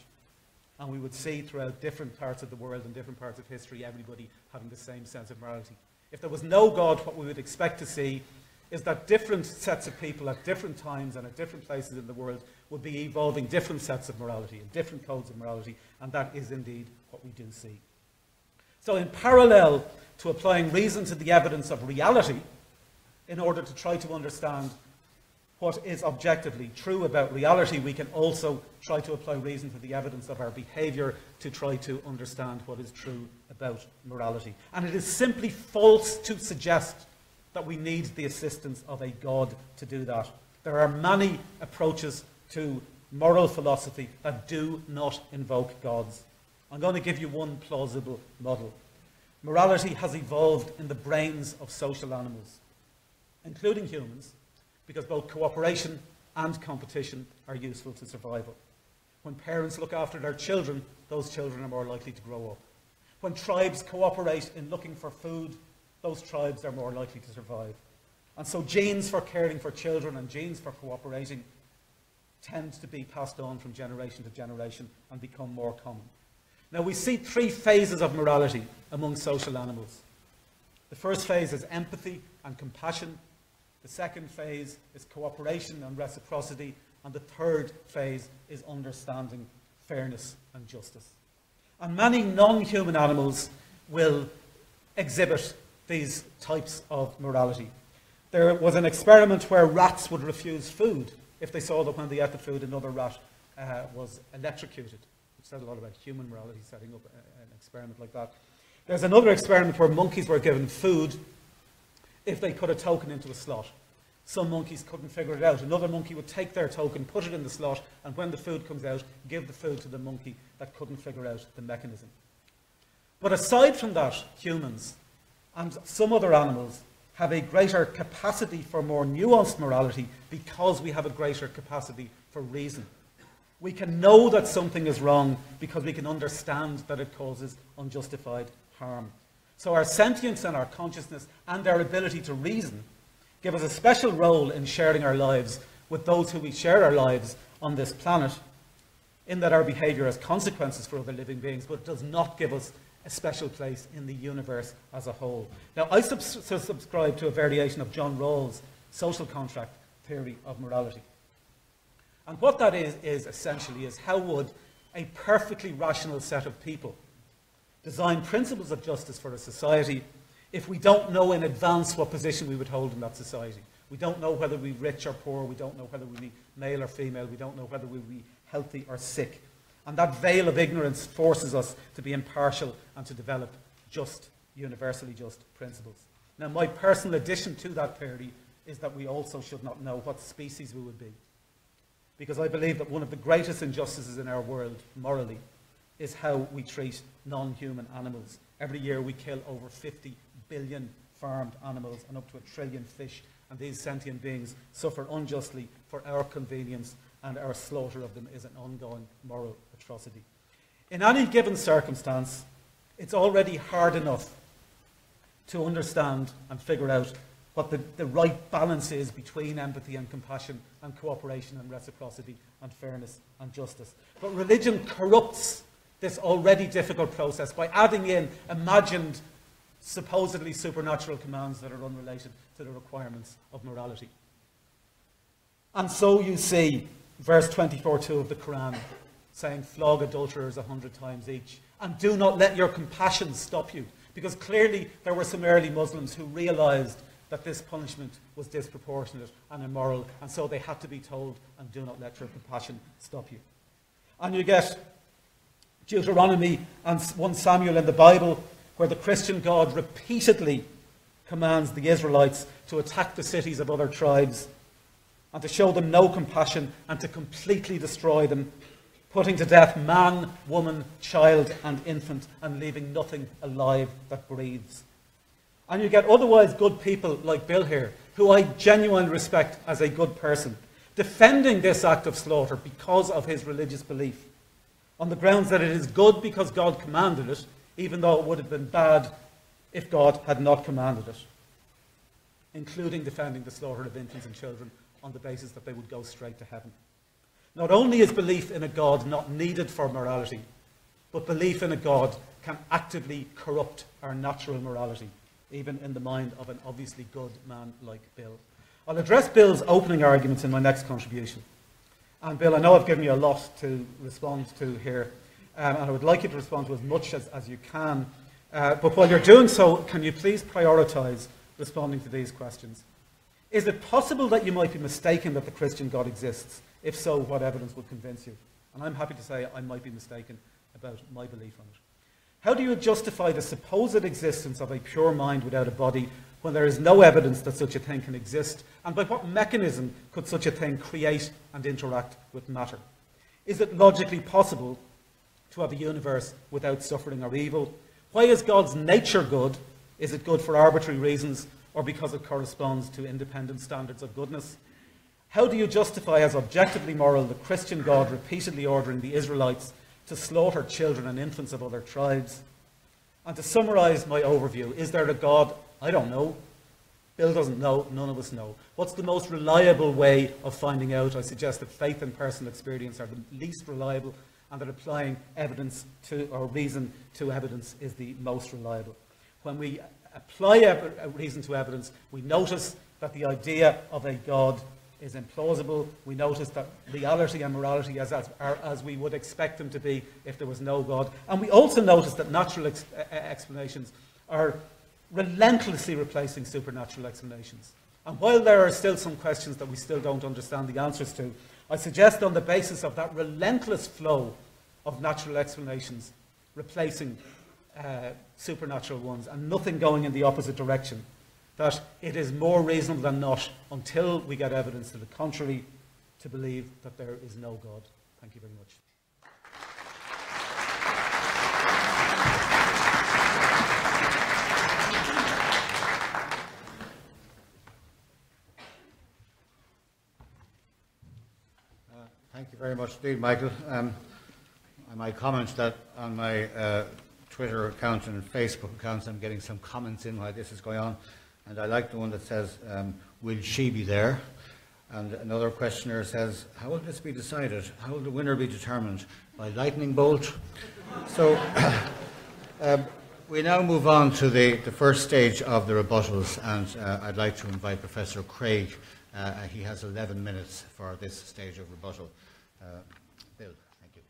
And we would see throughout different parts of the world and different parts of history everybody having the same sense of morality. If there was no God, what we would expect to see is that different sets of people at different times and at different places in the world would be evolving different sets of morality and different codes of morality, and that is indeed what we do see. So, in parallel to applying reason to the evidence of reality, in order to try to understand what is objectively true about reality, we can also try to apply reason to the evidence of our behavior to try to understand what is true about morality. And it is simply false to suggest that we need the assistance of a God to do that. There are many approaches to moral philosophy that do not invoke gods. I'm going to give you one plausible model. Morality has evolved in the brains of social animals, including humans, because both cooperation and competition are useful to survival. When parents look after their children, those children are more likely to grow up. When tribes cooperate in looking for food, those tribes are more likely to survive. And so genes for caring for children and genes for cooperating tend to be passed on from generation to generation and become more common. Now we see three phases of morality among social animals. The first phase is empathy and compassion the second phase is cooperation and reciprocity. And the third phase is understanding, fairness, and justice. And many non human animals will exhibit these types of morality. There was an experiment where rats would refuse food if they saw that when they ate the food, another rat uh, was electrocuted. It said a lot about human morality, setting up a, an experiment like that. There's another experiment where monkeys were given food if they put a token into a slot. Some monkeys couldn't figure it out. Another monkey would take their token, put it in the slot, and when the food comes out, give the food to the monkey that couldn't figure out the mechanism. But aside from that, humans and some other animals have a greater capacity for more nuanced morality because we have a greater capacity for reason. We can know that something is wrong because we can understand that it causes unjustified harm. So our sentience and our consciousness and our ability to reason give us a special role in sharing our lives with those who we share our lives on this planet, in that our behavior has consequences for other living beings, but it does not give us a special place in the universe as a whole. Now, I sub- subscribe to a variation of John Rawls' social contract theory of morality. And what that is, is essentially is how would a perfectly rational set of people design principles of justice for a society if we don't know in advance what position we would hold in that society. We don't know whether we're rich or poor, we don't know whether we're male or female, we don't know whether we're healthy or sick. And that veil of ignorance forces us to be impartial and to develop just, universally just principles. Now, my personal addition to that theory is that we also should not know what species we would be. Because I believe that one of the greatest injustices in our world, morally, is how we treat non human animals. Every year we kill over 50 billion farmed animals and up to a trillion fish, and these sentient beings suffer unjustly for our convenience, and our slaughter of them is an ongoing moral atrocity. In any given circumstance, it's already hard enough to understand and figure out what the, the right balance is between empathy and compassion and cooperation and reciprocity and fairness and justice. But religion corrupts this already difficult process by adding in imagined, supposedly supernatural commands that are unrelated to the requirements of morality. And so you see verse 24.2 of the Quran saying, flog adulterers a hundred times each. And do not let your compassion stop you. Because clearly there were some early Muslims who realized that this punishment was disproportionate and immoral, and so they had to be told, and do not let your compassion stop you. And you get Deuteronomy and 1 Samuel in the Bible, where the Christian God repeatedly commands the Israelites to attack the cities of other tribes and to show them no compassion and to completely destroy them, putting to death man, woman, child, and infant, and leaving nothing alive that breathes. And you get otherwise good people like Bill here, who I genuinely respect as a good person, defending this act of slaughter because of his religious belief, on the grounds that it is good because God commanded it, even though it would have been bad if God had not commanded it, including defending the slaughter of infants and children on the basis that they would go straight to heaven. Not only is belief in a God not needed for morality, but belief in a God can actively corrupt our natural morality even in the mind of an obviously good man like Bill. I'll address Bill's opening arguments in my next contribution. And Bill, I know I've given you a lot to respond to here, um, and I would like you to respond to as much as, as you can. Uh, but while you're doing so, can you please prioritize responding to these questions? Is it possible that you might be mistaken that the Christian God exists? If so, what evidence would convince you? And I'm happy to say I might be mistaken about my belief on it. How do you justify the supposed existence of a pure mind without a body when there is no evidence that such a thing can exist? And by what mechanism could such a thing create and interact with matter? Is it logically possible to have a universe without suffering or evil? Why is God's nature good? Is it good for arbitrary reasons or because it corresponds to independent standards of goodness? How do you justify as objectively moral the Christian God repeatedly ordering the Israelites to slaughter children and infants of other tribes. And to summarize my overview, is there a God? I don't know. Bill doesn't know. None of us know. What's the most reliable way of finding out? I suggest that faith and personal experience are the least reliable and that applying evidence to, or reason to evidence is the most reliable. When we apply uh, reason to evidence, we notice that the idea of a God is implausible. We notice that reality and morality as, as, are as we would expect them to be if there was no God. And we also notice that natural ex explanations are relentlessly replacing supernatural explanations. And while there are still some questions that we still don't understand the answers to, I suggest on the basis of that relentless flow of natural explanations replacing uh, supernatural ones and nothing going in the opposite direction, that it is more reasonable than not until we get evidence to the contrary to believe that there is no God. Thank you very much. Thank you very much indeed, Michael. Um, I might comment that on my uh, Twitter account and Facebook accounts, I'm getting some comments in while this is going on. And I like the one that says, um, Will she be there? And another questioner says, How will this be decided? How will the winner be determined? By lightning bolt? So um, we now move on to the, the first stage of the rebuttals, and uh, I'd like to invite Professor Craig. Uh, he has 11 minutes for this stage of rebuttal. Uh, Bill, thank you.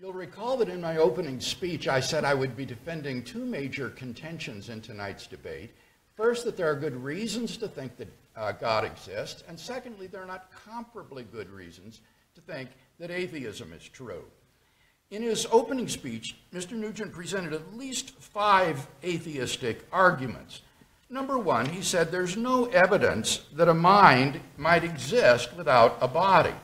You'll recall that in my opening speech, I said I would be defending two major contentions in tonight's debate. First, that there are good reasons to think that uh, God exists, and secondly, there are not comparably good reasons to think that atheism is true. In his opening speech, Mr. Nugent presented at least five atheistic arguments. Number one, he said there's no evidence that a mind might exist without a body.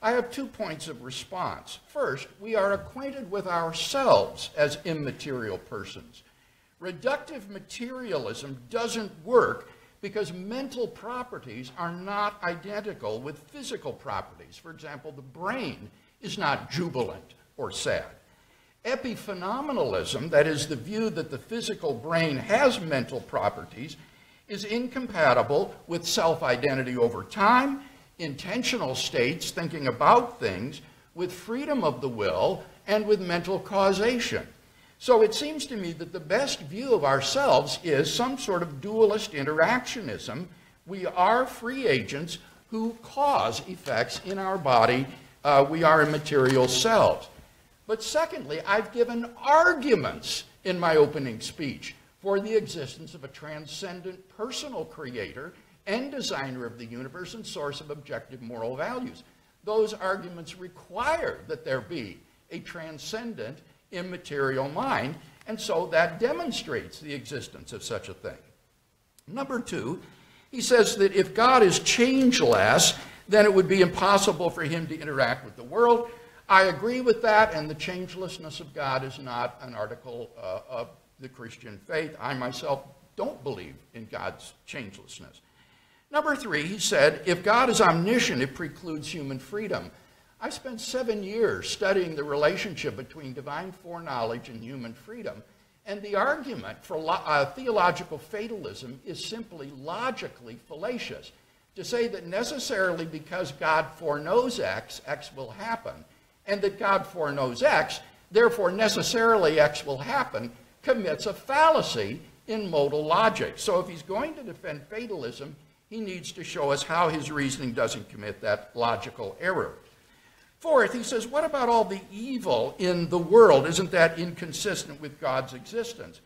I have two points of response. First, we are acquainted with ourselves as immaterial persons. Reductive materialism doesn't work because mental properties are not identical with physical properties. For example, the brain is not jubilant or sad. Epiphenomenalism, that is, the view that the physical brain has mental properties, is incompatible with self identity over time intentional states, thinking about things, with freedom of the will and with mental causation. So it seems to me that the best view of ourselves is some sort of dualist interactionism. We are free agents who cause effects in our body. Uh, we are immaterial selves. But secondly, I've given arguments in my opening speech for the existence of a transcendent personal creator and designer of the universe and source of objective moral values. Those arguments require that there be a transcendent, immaterial mind, and so that demonstrates the existence of such a thing. Number two, he says that if God is changeless, then it would be impossible for him to interact with the world. I agree with that, and the changelessness of God is not an article uh, of the Christian faith. I myself don't believe in God's changelessness. Number three, he said, if God is omniscient, it precludes human freedom. I spent seven years studying the relationship between divine foreknowledge and human freedom, and the argument for uh, theological fatalism is simply logically fallacious. To say that necessarily because God foreknows X, X will happen, and that God foreknows X, therefore necessarily X will happen, commits a fallacy in modal logic. So if he's going to defend fatalism, he needs to show us how his reasoning doesn't commit that logical error. Fourth, he says, what about all the evil in the world? Isn't that inconsistent with God's existence?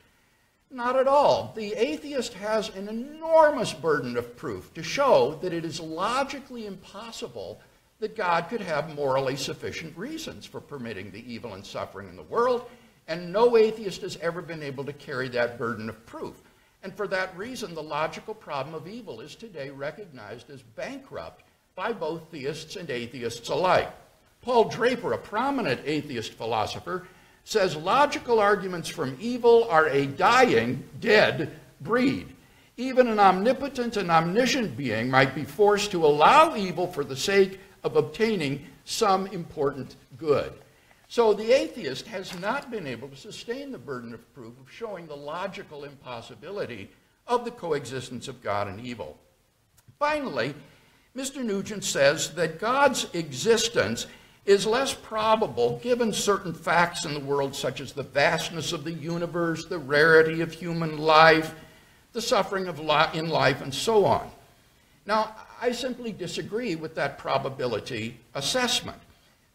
Not at all. The atheist has an enormous burden of proof to show that it is logically impossible that God could have morally sufficient reasons for permitting the evil and suffering in the world, and no atheist has ever been able to carry that burden of proof. And for that reason, the logical problem of evil is today recognized as bankrupt by both theists and atheists alike. Paul Draper, a prominent atheist philosopher, says logical arguments from evil are a dying, dead breed. Even an omnipotent and omniscient being might be forced to allow evil for the sake of obtaining some important good. So the atheist has not been able to sustain the burden of proof of showing the logical impossibility of the coexistence of God and evil. Finally, Mr. Nugent says that God's existence is less probable given certain facts in the world, such as the vastness of the universe, the rarity of human life, the suffering of li in life, and so on. Now, I simply disagree with that probability assessment.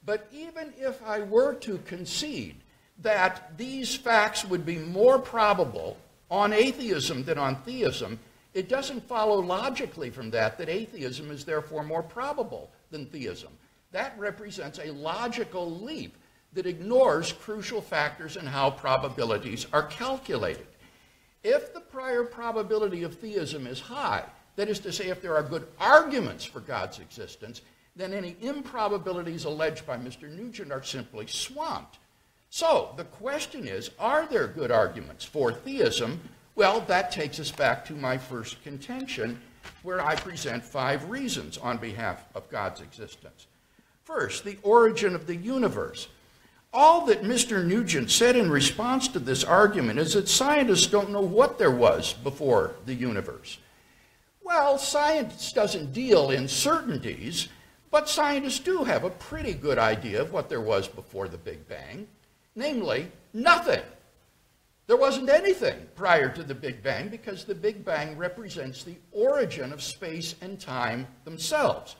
But even if I were to concede that these facts would be more probable on atheism than on theism, it doesn't follow logically from that that atheism is therefore more probable than theism. That represents a logical leap that ignores crucial factors in how probabilities are calculated. If the prior probability of theism is high, that is to say, if there are good arguments for God's existence, then any improbabilities alleged by Mr. Nugent are simply swamped. So the question is, are there good arguments for theism? Well, that takes us back to my first contention, where I present five reasons on behalf of God's existence. First, the origin of the universe. All that Mr. Nugent said in response to this argument is that scientists don't know what there was before the universe. Well, science doesn't deal in certainties, but scientists do have a pretty good idea of what there was before the Big Bang, namely, nothing. There wasn't anything prior to the Big Bang because the Big Bang represents the origin of space and time themselves.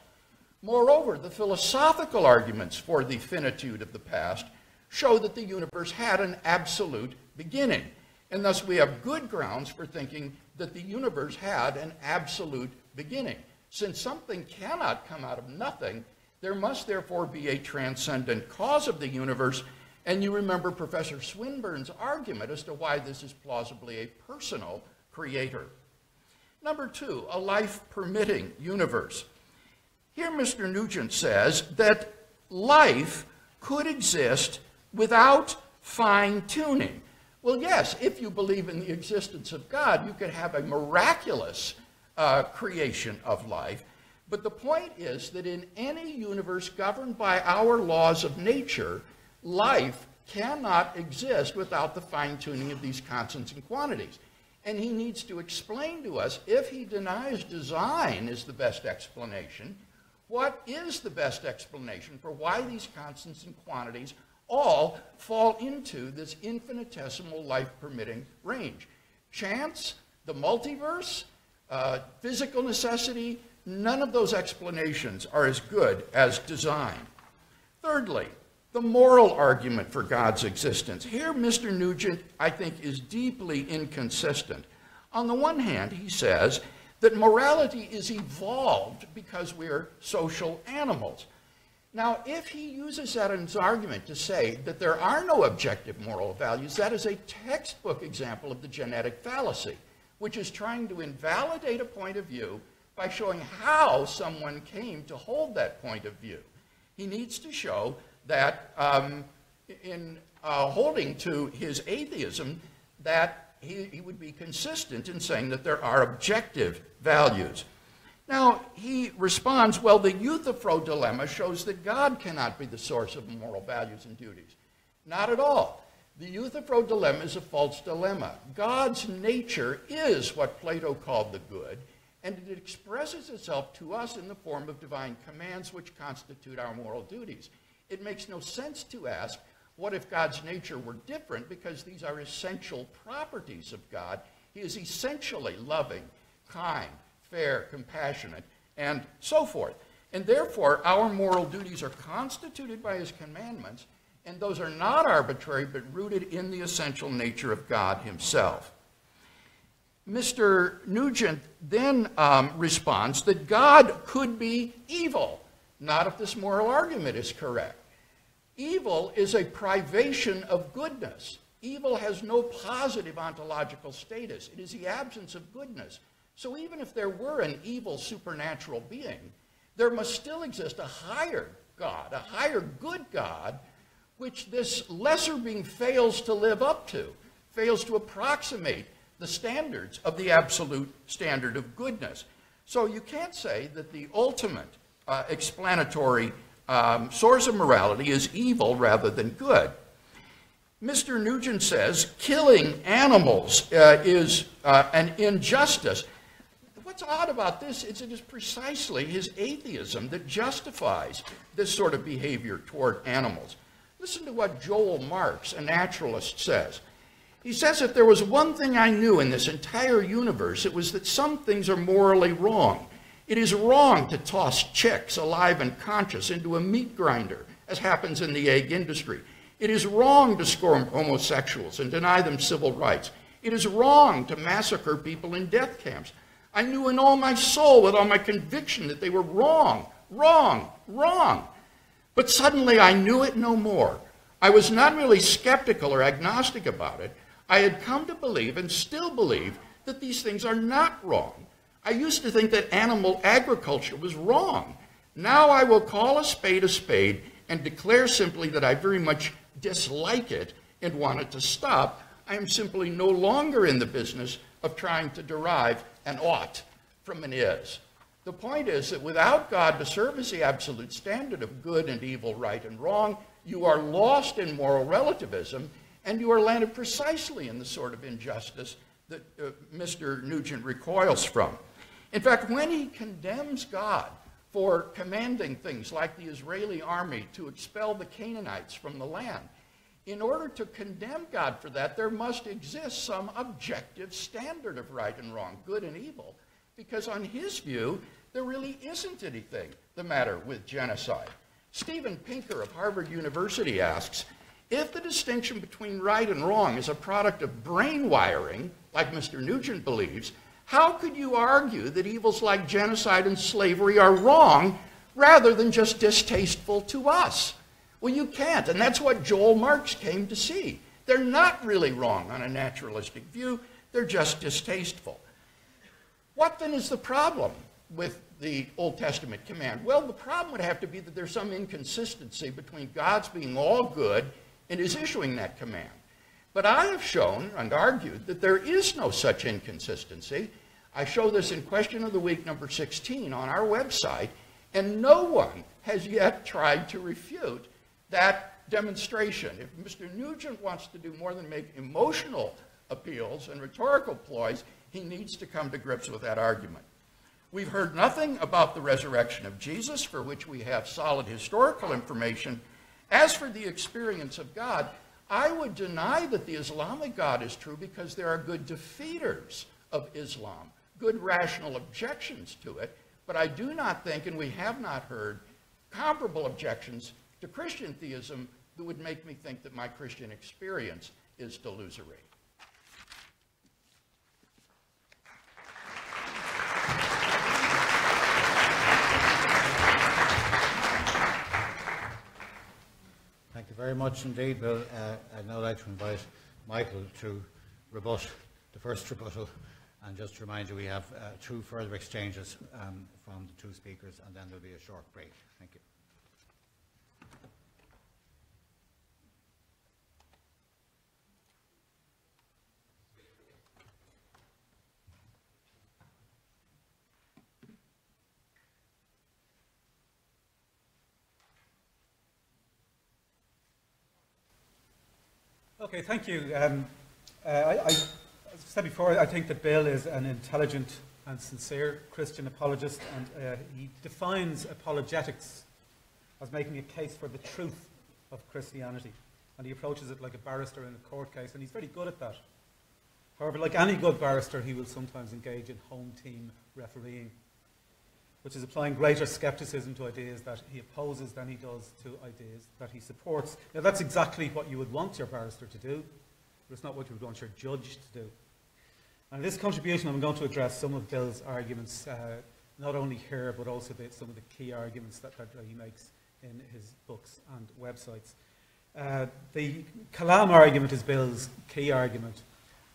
Moreover, the philosophical arguments for the finitude of the past show that the universe had an absolute beginning. And thus we have good grounds for thinking that the universe had an absolute beginning. Since something cannot come out of nothing, there must therefore be a transcendent cause of the universe. And you remember Professor Swinburne's argument as to why this is plausibly a personal creator. Number two, a life permitting universe. Here, Mr. Nugent says that life could exist without fine tuning. Well, yes, if you believe in the existence of God, you could have a miraculous uh, creation of life. But the point is that in any universe governed by our laws of nature, life cannot exist without the fine tuning of these constants and quantities. And he needs to explain to us if he denies design is the best explanation, what is the best explanation for why these constants and quantities all fall into this infinitesimal life-permitting range. Chance, the multiverse, uh, physical necessity, none of those explanations are as good as design. Thirdly, the moral argument for God's existence. Here, Mr. Nugent, I think, is deeply inconsistent. On the one hand, he says that morality is evolved because we're social animals. Now, if he uses that in his argument to say that there are no objective moral values, that is a textbook example of the genetic fallacy, which is trying to invalidate a point of view by showing how someone came to hold that point of view. He needs to show that um, in uh, holding to his atheism, that he, he would be consistent in saying that there are objective values. Now, he responds, well, the Euthyphro dilemma shows that God cannot be the source of moral values and duties. Not at all. The Euthyphro dilemma is a false dilemma. God's nature is what Plato called the good, and it expresses itself to us in the form of divine commands which constitute our moral duties. It makes no sense to ask, what if God's nature were different? Because these are essential properties of God. He is essentially loving, kind, fair, compassionate, and so forth. And therefore, our moral duties are constituted by his commandments, and those are not arbitrary, but rooted in the essential nature of God himself. Mr. Nugent then um, responds that God could be evil, not if this moral argument is correct. Evil is a privation of goodness. Evil has no positive ontological status. It is the absence of goodness. So even if there were an evil supernatural being, there must still exist a higher God, a higher good God, which this lesser being fails to live up to, fails to approximate the standards of the absolute standard of goodness. So you can't say that the ultimate uh, explanatory um, source of morality is evil rather than good. Mr. Nugent says killing animals uh, is uh, an injustice what's odd about this is it is precisely his atheism that justifies this sort of behavior toward animals. Listen to what Joel Marks, a naturalist, says. He says if there was one thing I knew in this entire universe, it was that some things are morally wrong. It is wrong to toss chicks, alive and conscious, into a meat grinder, as happens in the egg industry. It is wrong to scorn homosexuals and deny them civil rights. It is wrong to massacre people in death camps. I knew in all my soul, with all my conviction, that they were wrong, wrong, wrong. But suddenly I knew it no more. I was not really skeptical or agnostic about it. I had come to believe and still believe that these things are not wrong. I used to think that animal agriculture was wrong. Now I will call a spade a spade and declare simply that I very much dislike it and want it to stop. I am simply no longer in the business of trying to derive an ought from an is. The point is that without God to serve as the absolute standard of good and evil, right and wrong, you are lost in moral relativism and you are landed precisely in the sort of injustice that uh, Mr. Nugent recoils from. In fact, when he condemns God for commanding things like the Israeli army to expel the Canaanites from the land, in order to condemn God for that, there must exist some objective standard of right and wrong, good and evil, because on his view, there really isn't anything the matter with genocide. Steven Pinker of Harvard University asks, if the distinction between right and wrong is a product of brain wiring, like Mr. Nugent believes, how could you argue that evils like genocide and slavery are wrong rather than just distasteful to us? Well, you can't, and that's what Joel Marks came to see. They're not really wrong on a naturalistic view, they're just distasteful. What then is the problem with the Old Testament command? Well, the problem would have to be that there's some inconsistency between God's being all good and his issuing that command. But I have shown and argued that there is no such inconsistency. I show this in Question of the Week number 16 on our website, and no one has yet tried to refute that demonstration. If Mr. Nugent wants to do more than make emotional appeals and rhetorical ploys, he needs to come to grips with that argument. We've heard nothing about the resurrection of Jesus, for which we have solid historical information. As for the experience of God, I would deny that the Islamic God is true because there are good defeaters of Islam, good rational objections to it, but I do not think, and we have not heard, comparable objections to Christian theism that would make me think that my Christian experience is delusory. Very much indeed, Bill. Uh, I'd now like to invite Michael to rebut the first rebuttal. And just to remind you, we have uh, two further exchanges um, from the two speakers, and then there'll be a short break. Thank you. Okay, thank you. Um, uh, I, I, as I said before, I think that Bill is an intelligent and sincere Christian apologist, and uh, he defines apologetics as making a case for the truth of Christianity. And he approaches it like a barrister in a court case, and he's very good at that. However, like any good barrister, he will sometimes engage in home team refereeing which is applying greater skepticism to ideas that he opposes than he does to ideas that he supports. Now, that's exactly what you would want your barrister to do, but it's not what you would want your judge to do. And in this contribution, I'm going to address some of Bill's arguments, uh, not only here, but also the, some of the key arguments that, that, he makes in his books and websites. Uh, the Kalam argument is Bill's key argument.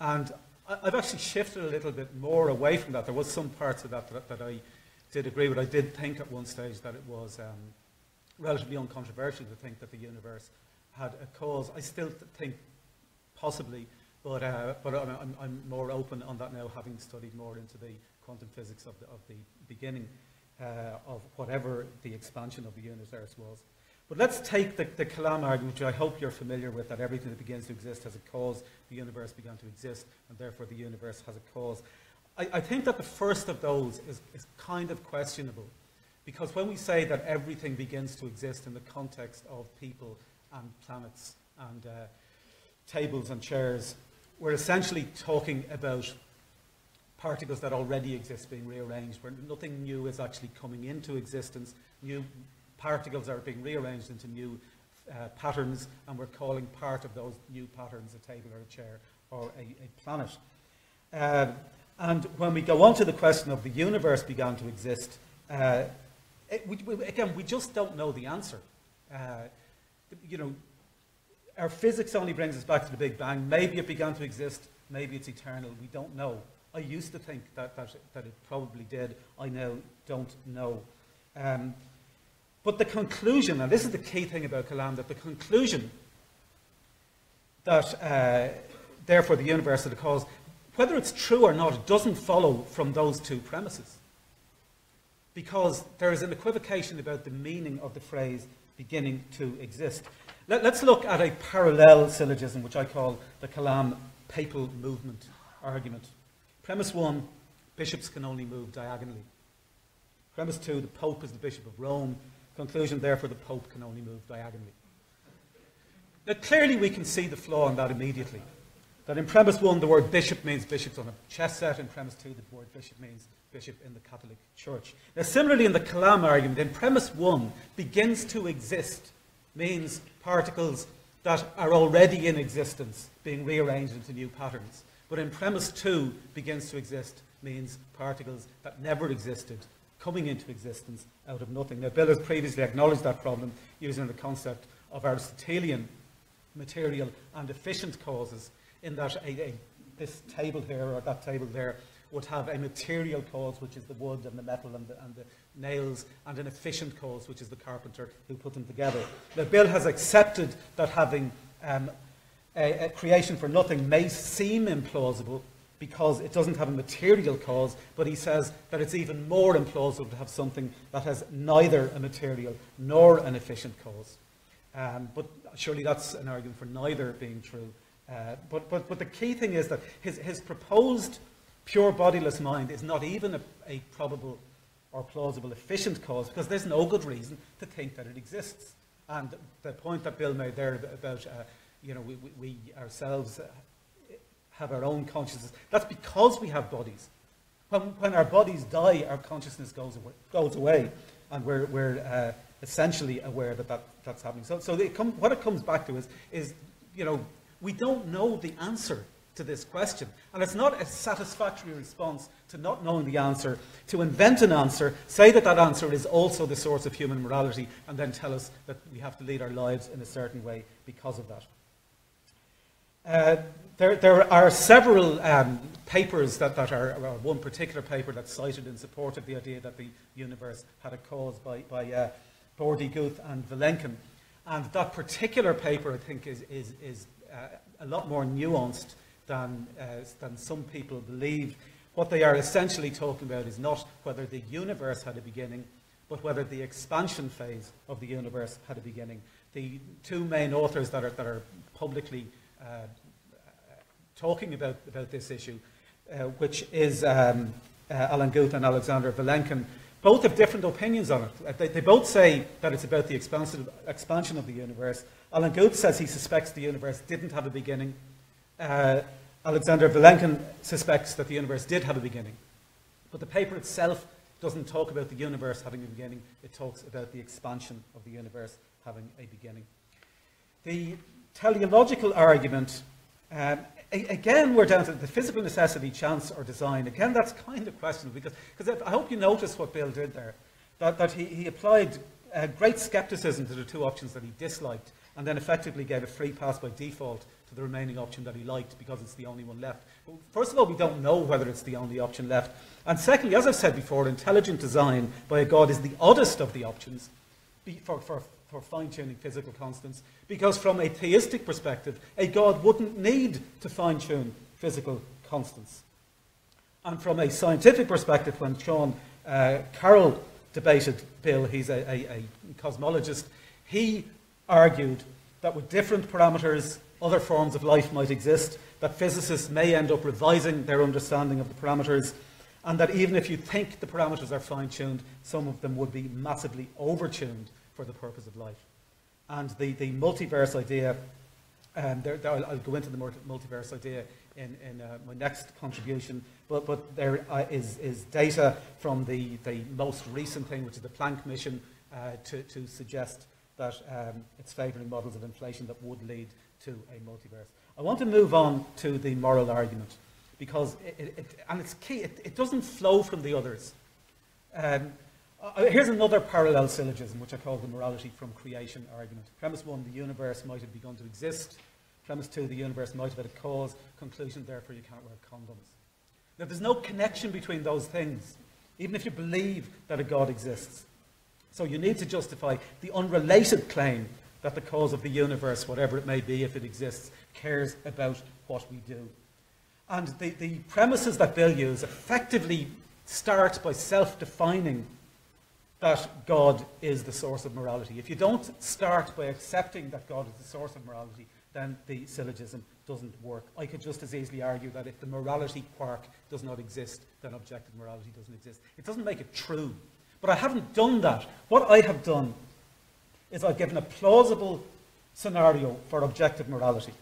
And I, have actually shifted a little bit more away from that. There was some parts of that that, that I did agree with. I did think at one stage that it was um, relatively uncontroversial to think that the universe had a cause. I still think possibly, but, uh, but I'm, I'm, more open on that now, having studied more into the quantum physics of the, of the beginning uh, of whatever the expansion of the universe was. But let's take the, the Kalam argument, which I hope you're familiar with, that everything that begins to exist has a cause. The universe began to exist, and therefore the universe has a cause. I, I think that the first of those is, is kind of questionable because when we say that everything begins to exist in the context of people and planets and uh, tables and chairs, we're essentially talking about particles that already exist being rearranged, where nothing new is actually coming into existence. New particles are being rearranged into new uh, patterns, and we're calling part of those new patterns a table or a chair or a, a planet. Uh, and when we go on to the question of the universe began to exist, uh, it, we, we, again, we just don't know the answer. Uh, you know, our physics only brings us back to the Big Bang. Maybe it began to exist, maybe it's eternal. We don't know. I used to think that, that, that it probably did. I now don't know. Um, but the conclusion, and this is the key thing about Kalam, that the conclusion that uh, therefore the universe is the cause, whether it's true or not, doesn't follow from those two premises. Because there is an equivocation about the meaning of the phrase beginning to exist. Let, us look at a parallel syllogism, which I call the Kalam papal movement argument. Premise one, bishops can only move diagonally. Premise two, the Pope is the Bishop of Rome. Conclusion, therefore, the Pope can only move diagonally. Now, clearly, we can see the flaw in that immediately. That in premise one, the word bishop means bishops on a chess set. In premise two, the word bishop means bishop in the Catholic Church. Now, similarly, in the Kalam argument, in premise one, begins to exist means particles that are already in existence being rearranged into new patterns. But in premise two, begins to exist means particles that never existed coming into existence out of nothing. Now, Bill has previously acknowledged that problem using the concept of Aristotelian material and efficient causes, in that a, a, this table here or that table there would have a material cause, which is the wood and the metal and the, and the nails, and an efficient cause, which is the carpenter who put them together. The Bill has accepted that having um, a, a creation for nothing may seem implausible because it doesn't have a material cause, but he says that it's even more implausible to have something that has neither a material nor an efficient cause. Um, but surely that's an argument for neither being true. Uh, but, but, but the key thing is that his, his proposed pure bodiless mind is not even a, a probable or plausible efficient cause because there's no good reason to think that it exists. And the point that Bill made there about, uh, you know, we, we, we ourselves uh, have our own consciousness, that's because we have bodies. When, when our bodies die, our consciousness goes away, goes away and we're, we're uh, essentially aware that, that that's happening. So, so come, what it comes back to is, is, you know, we don't know the answer to this question. And it's not a satisfactory response to not knowing the answer, to invent an answer, say that that answer is also the source of human morality, and then tell us that we have to lead our lives in a certain way because of that. Uh, there, there, are several um, papers that, that are, well, one particular paper that's cited in support of the idea that the universe had a cause by, by uh, Borde, Guth, and Vilenkin. And that particular paper, I think, is, is, is a lot more nuanced than, uh, than some people believe. What they are essentially talking about is not whether the universe had a beginning, but whether the expansion phase of the universe had a beginning. The two main authors that are, that are publicly uh, talking about, about this issue, uh, which is um, uh, Alan Guth and Alexander Vilenkin, both have different opinions on it. Uh, they, they both say that it's about the expansion of the universe. Alan Guth says he suspects the universe didn't have a beginning. Uh, Alexander Vilenkin suspects that the universe did have a beginning. But the paper itself doesn't talk about the universe having a beginning, it talks about the expansion of the universe having a beginning. The teleological argument, um, again, we're down to the physical necessity, chance, or design. Again, that's kind of questionable because, because I hope you noticed what Bill did there, that, that he, he applied uh, great skepticism to the two options that he disliked and then effectively gave a free pass by default to the remaining option that he liked because it's the only one left. But first of all, we don't know whether it's the only option left. And secondly, as I've said before, intelligent design by a God is the oddest of the options for, for, for fine-tuning physical constants because from a theistic perspective, a God wouldn't need to fine-tune physical constants. And from a scientific perspective, when Sean uh, Carroll debated Bill, he's a, a, a cosmologist, he argued that with different parameters, other forms of life might exist, that physicists may end up revising their understanding of the parameters, and that even if you think the parameters are fine tuned, some of them would be massively over tuned for the purpose of life. And the, the multiverse idea, um, there, there, I'll, I'll, go into the multiverse idea in, in uh, my next contribution, but, but there uh, is is, data from the, the most recent thing, which is the Planck mission, uh, to, to suggest that um, it's favouring models of inflation that would lead to a multiverse. I want to move on to the moral argument because, it, it, and it's key, it, it, doesn't flow from the others. Um, uh, here's another parallel syllogism, which I call the morality from creation argument. Premise one, the universe might have begun to exist. Premise two, the universe might have had a cause. Conclusion, therefore, you can't wear condoms. Now, there's no connection between those things, even if you believe that a God exists. So you need to justify the unrelated claim that the cause of the universe, whatever it may be, if it exists, cares about what we do. And the, the premises that Bill used effectively start by self defining that God is the source of morality. If you don't start by accepting that God is the source of morality, then the syllogism doesn't work. I could just as easily argue that if the morality quark does not exist, then objective morality doesn't exist. It doesn't make it true. But I haven't done that. What I have done is I've given a plausible scenario for objective morality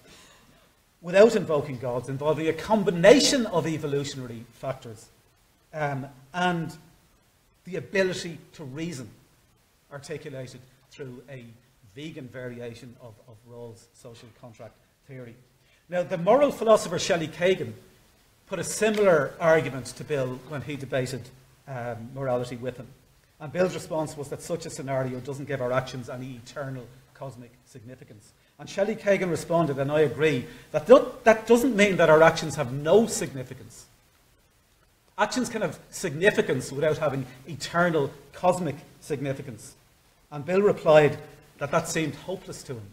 without invoking gods, involving a combination of evolutionary factors um, and the ability to reason, articulated through a vegan variation of, of Rawls' social contract theory. Now, the moral philosopher Shelley Kagan put a similar argument to Bill when he debated um, morality with him. And Bill's response was that such a scenario doesn't give our actions any eternal cosmic significance. And Shelley Kagan responded, and I agree, that that doesn't mean that our actions have no significance. Actions can have significance without having eternal cosmic significance. And Bill replied that that seemed hopeless to him.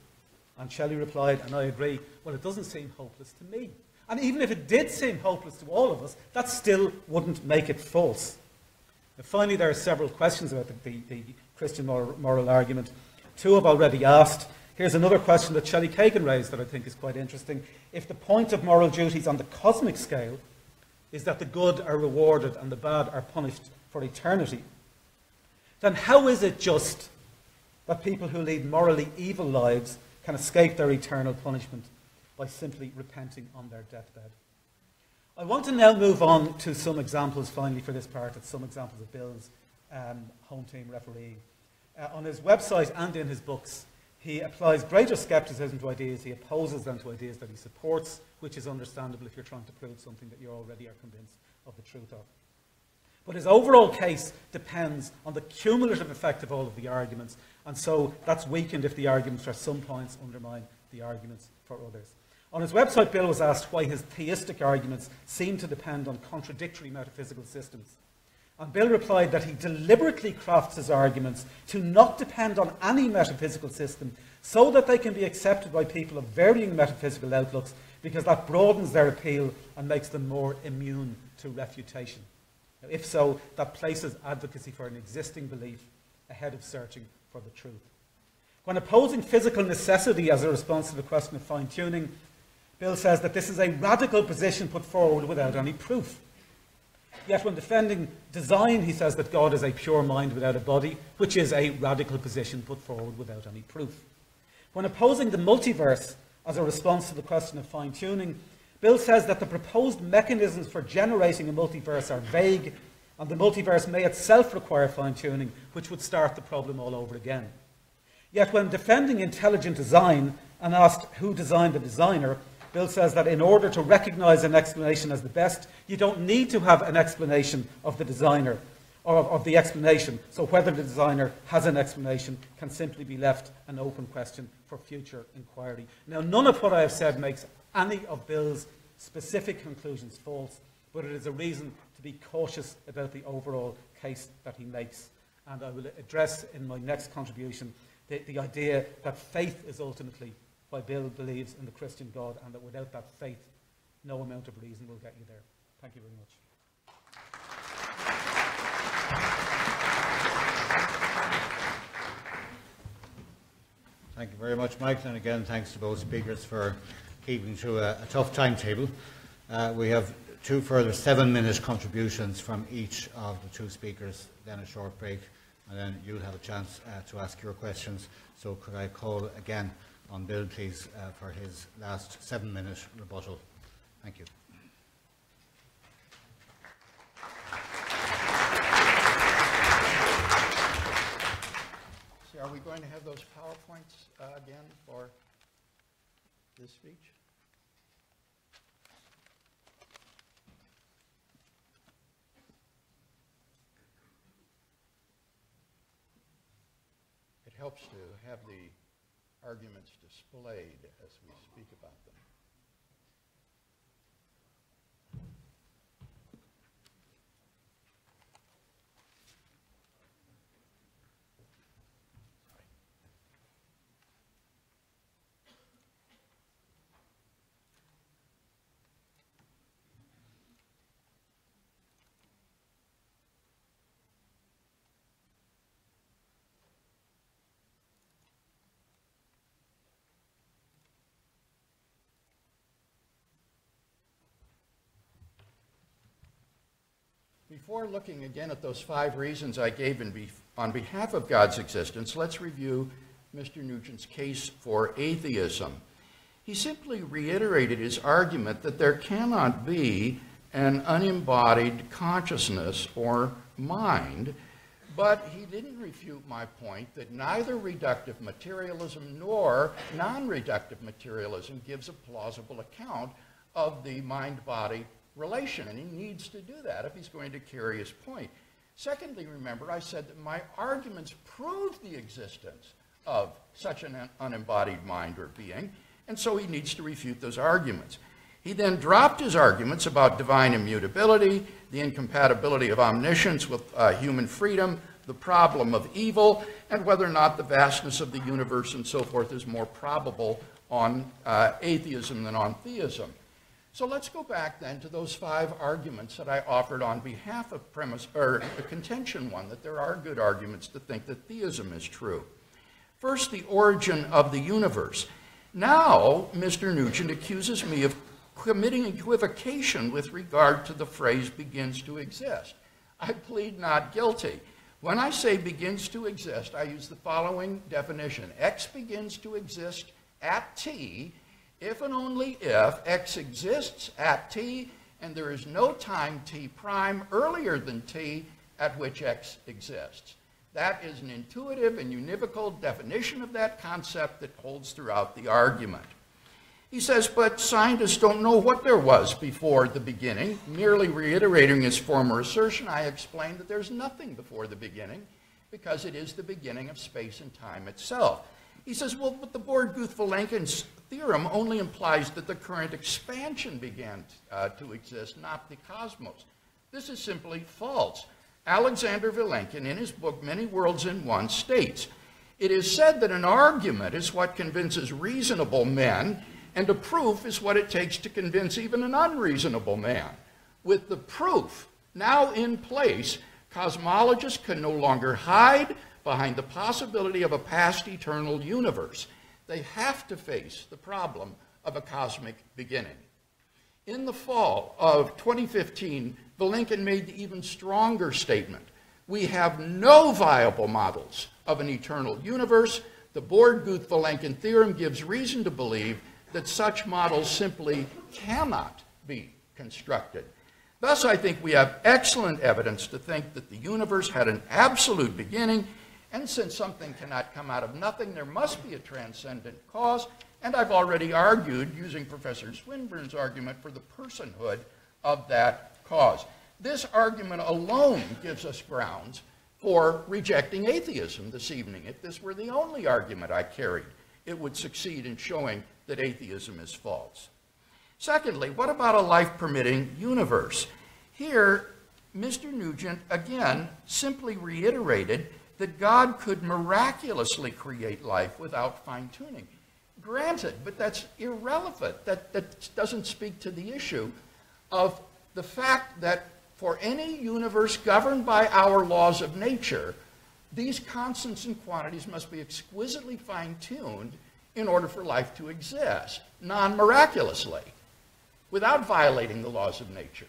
And Shelley replied, and I agree, well, it doesn't seem hopeless to me. And even if it did seem hopeless to all of us, that still wouldn't make it false. And finally, there are several questions about the, the, the Christian moral, moral, argument. Two have already asked. Here's another question that Shelley Kagan raised that I think is quite interesting. If the point of moral duties on the cosmic scale is that the good are rewarded and the bad are punished for eternity, then how is it just that people who lead morally evil lives can escape their eternal punishment by simply repenting on their deathbed? I want to now move on to some examples, finally, for this part, of some examples of Bill's um, home team referee. Uh, on his website and in his books, he applies greater skepticism to ideas he opposes than to ideas that he supports, which is understandable if you're trying to prove something that you already are convinced of the truth of. But his overall case depends on the cumulative effect of all of the arguments, and so that's weakened if the arguments for some points undermine the arguments for others. On his website, Bill was asked why his theistic arguments seem to depend on contradictory metaphysical systems. And Bill replied that he deliberately crafts his arguments to not depend on any metaphysical system so that they can be accepted by people of varying metaphysical outlooks because that broadens their appeal and makes them more immune to refutation. Now, if so, that places advocacy for an existing belief ahead of searching for the truth. When opposing physical necessity as a response to the question of fine tuning, Bill says that this is a radical position put forward without any proof. Yet when defending design, he says that God is a pure mind without a body, which is a radical position put forward without any proof. When opposing the multiverse as a response to the question of fine tuning, Bill says that the proposed mechanisms for generating a multiverse are vague, and the multiverse may itself require fine tuning, which would start the problem all over again. Yet when defending intelligent design and asked who designed the designer, Bill says that in order to recognize an explanation as the best, you don't need to have an explanation of the designer or of the explanation. So whether the designer has an explanation can simply be left an open question for future inquiry. Now, none of what I have said makes any of Bill's specific conclusions false, but it is a reason to be cautious about the overall case that he makes. And I will address in my next contribution the, the idea that faith is ultimately why Bill believes in the Christian God and that without that faith, no amount of reason will get you there. Thank you very much. Thank you very much, Mike. And again, thanks to both speakers for keeping to a, a tough timetable. Uh, we have two further seven-minute contributions from each of the two speakers, then a short break, and then you'll have a chance uh, to ask your questions. So could I call again on Bill, please, uh, for his last seven-minute rebuttal. Thank you. So are we going to have those PowerPoints uh, again for this speech? It helps to have the arguments displayed as we speak about them. Before looking again at those five reasons I gave on behalf of God's existence, let's review Mr. Nugent's case for atheism. He simply reiterated his argument that there cannot be an unembodied consciousness or mind, but he didn't refute my point that neither reductive materialism nor non reductive materialism gives a plausible account of the mind body relation, and he needs to do that if he's going to carry his point. Secondly, remember, I said that my arguments prove the existence of such an unembodied mind or being, and so he needs to refute those arguments. He then dropped his arguments about divine immutability, the incompatibility of omniscience with uh, human freedom, the problem of evil, and whether or not the vastness of the universe and so forth is more probable on uh, atheism than on theism. So let's go back then to those five arguments that I offered on behalf of premise, or the contention one, that there are good arguments to think that theism is true. First, the origin of the universe. Now, Mr. Nugent accuses me of committing equivocation with regard to the phrase begins to exist. I plead not guilty. When I say begins to exist, I use the following definition. X begins to exist at t if and only if x exists at t and there is no time t prime earlier than t at which x exists. That is an intuitive and univocal definition of that concept that holds throughout the argument. He says, but scientists don't know what there was before the beginning. Merely reiterating his former assertion, I explained that there's nothing before the beginning because it is the beginning of space and time itself. He says, well, but the Borde-Guth-Vilenkin theorem only implies that the current expansion began uh, to exist, not the cosmos. This is simply false. Alexander Vilenkin, in his book Many Worlds in One, states, It is said that an argument is what convinces reasonable men, and a proof is what it takes to convince even an unreasonable man. With the proof now in place, cosmologists can no longer hide behind the possibility of a past eternal universe they have to face the problem of a cosmic beginning. In the fall of 2015, Vilenkin made the even stronger statement. We have no viable models of an eternal universe. The Borde-Guth-Vilenkin theorem gives reason to believe that such models simply cannot be constructed. Thus, I think we have excellent evidence to think that the universe had an absolute beginning and since something cannot come out of nothing, there must be a transcendent cause. And I've already argued, using Professor Swinburne's argument, for the personhood of that cause. This argument alone gives us grounds for rejecting atheism this evening. If this were the only argument I carried, it would succeed in showing that atheism is false. Secondly, what about a life permitting universe? Here, Mr. Nugent again simply reiterated that God could miraculously create life without fine tuning. Granted, but that's irrelevant. That, that doesn't speak to the issue of the fact that for any universe governed by our laws of nature, these constants and quantities must be exquisitely fine tuned in order for life to exist, non miraculously, without violating the laws of nature.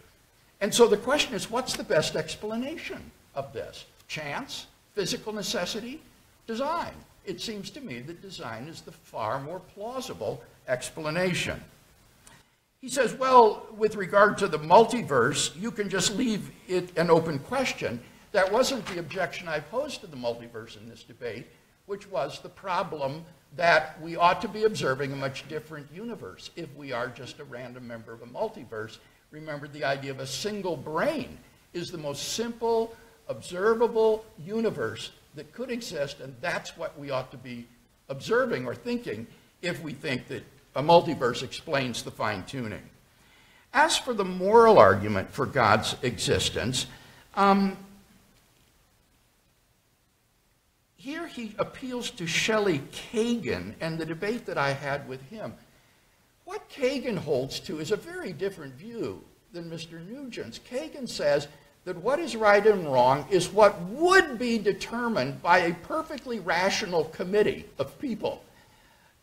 And so the question is what's the best explanation of this? Chance, physical necessity, design? It seems to me that design is the far more plausible explanation. He says, well, with regard to the multiverse, you can just leave it an open question. That wasn't the objection I posed to the multiverse in this debate, which was the problem that we ought to be observing a much different universe if we are just a random member of a multiverse. Remember, the idea of a single brain is the most simple, observable universe that could exist, and that's what we ought to be observing or thinking if we think that a multiverse explains the fine tuning. As for the moral argument for God's existence, um, here he appeals to Shelley Kagan and the debate that I had with him. What Kagan holds to is a very different view than Mr. Nugent's. Kagan says that what is right and wrong is what would be determined by a perfectly rational committee of people.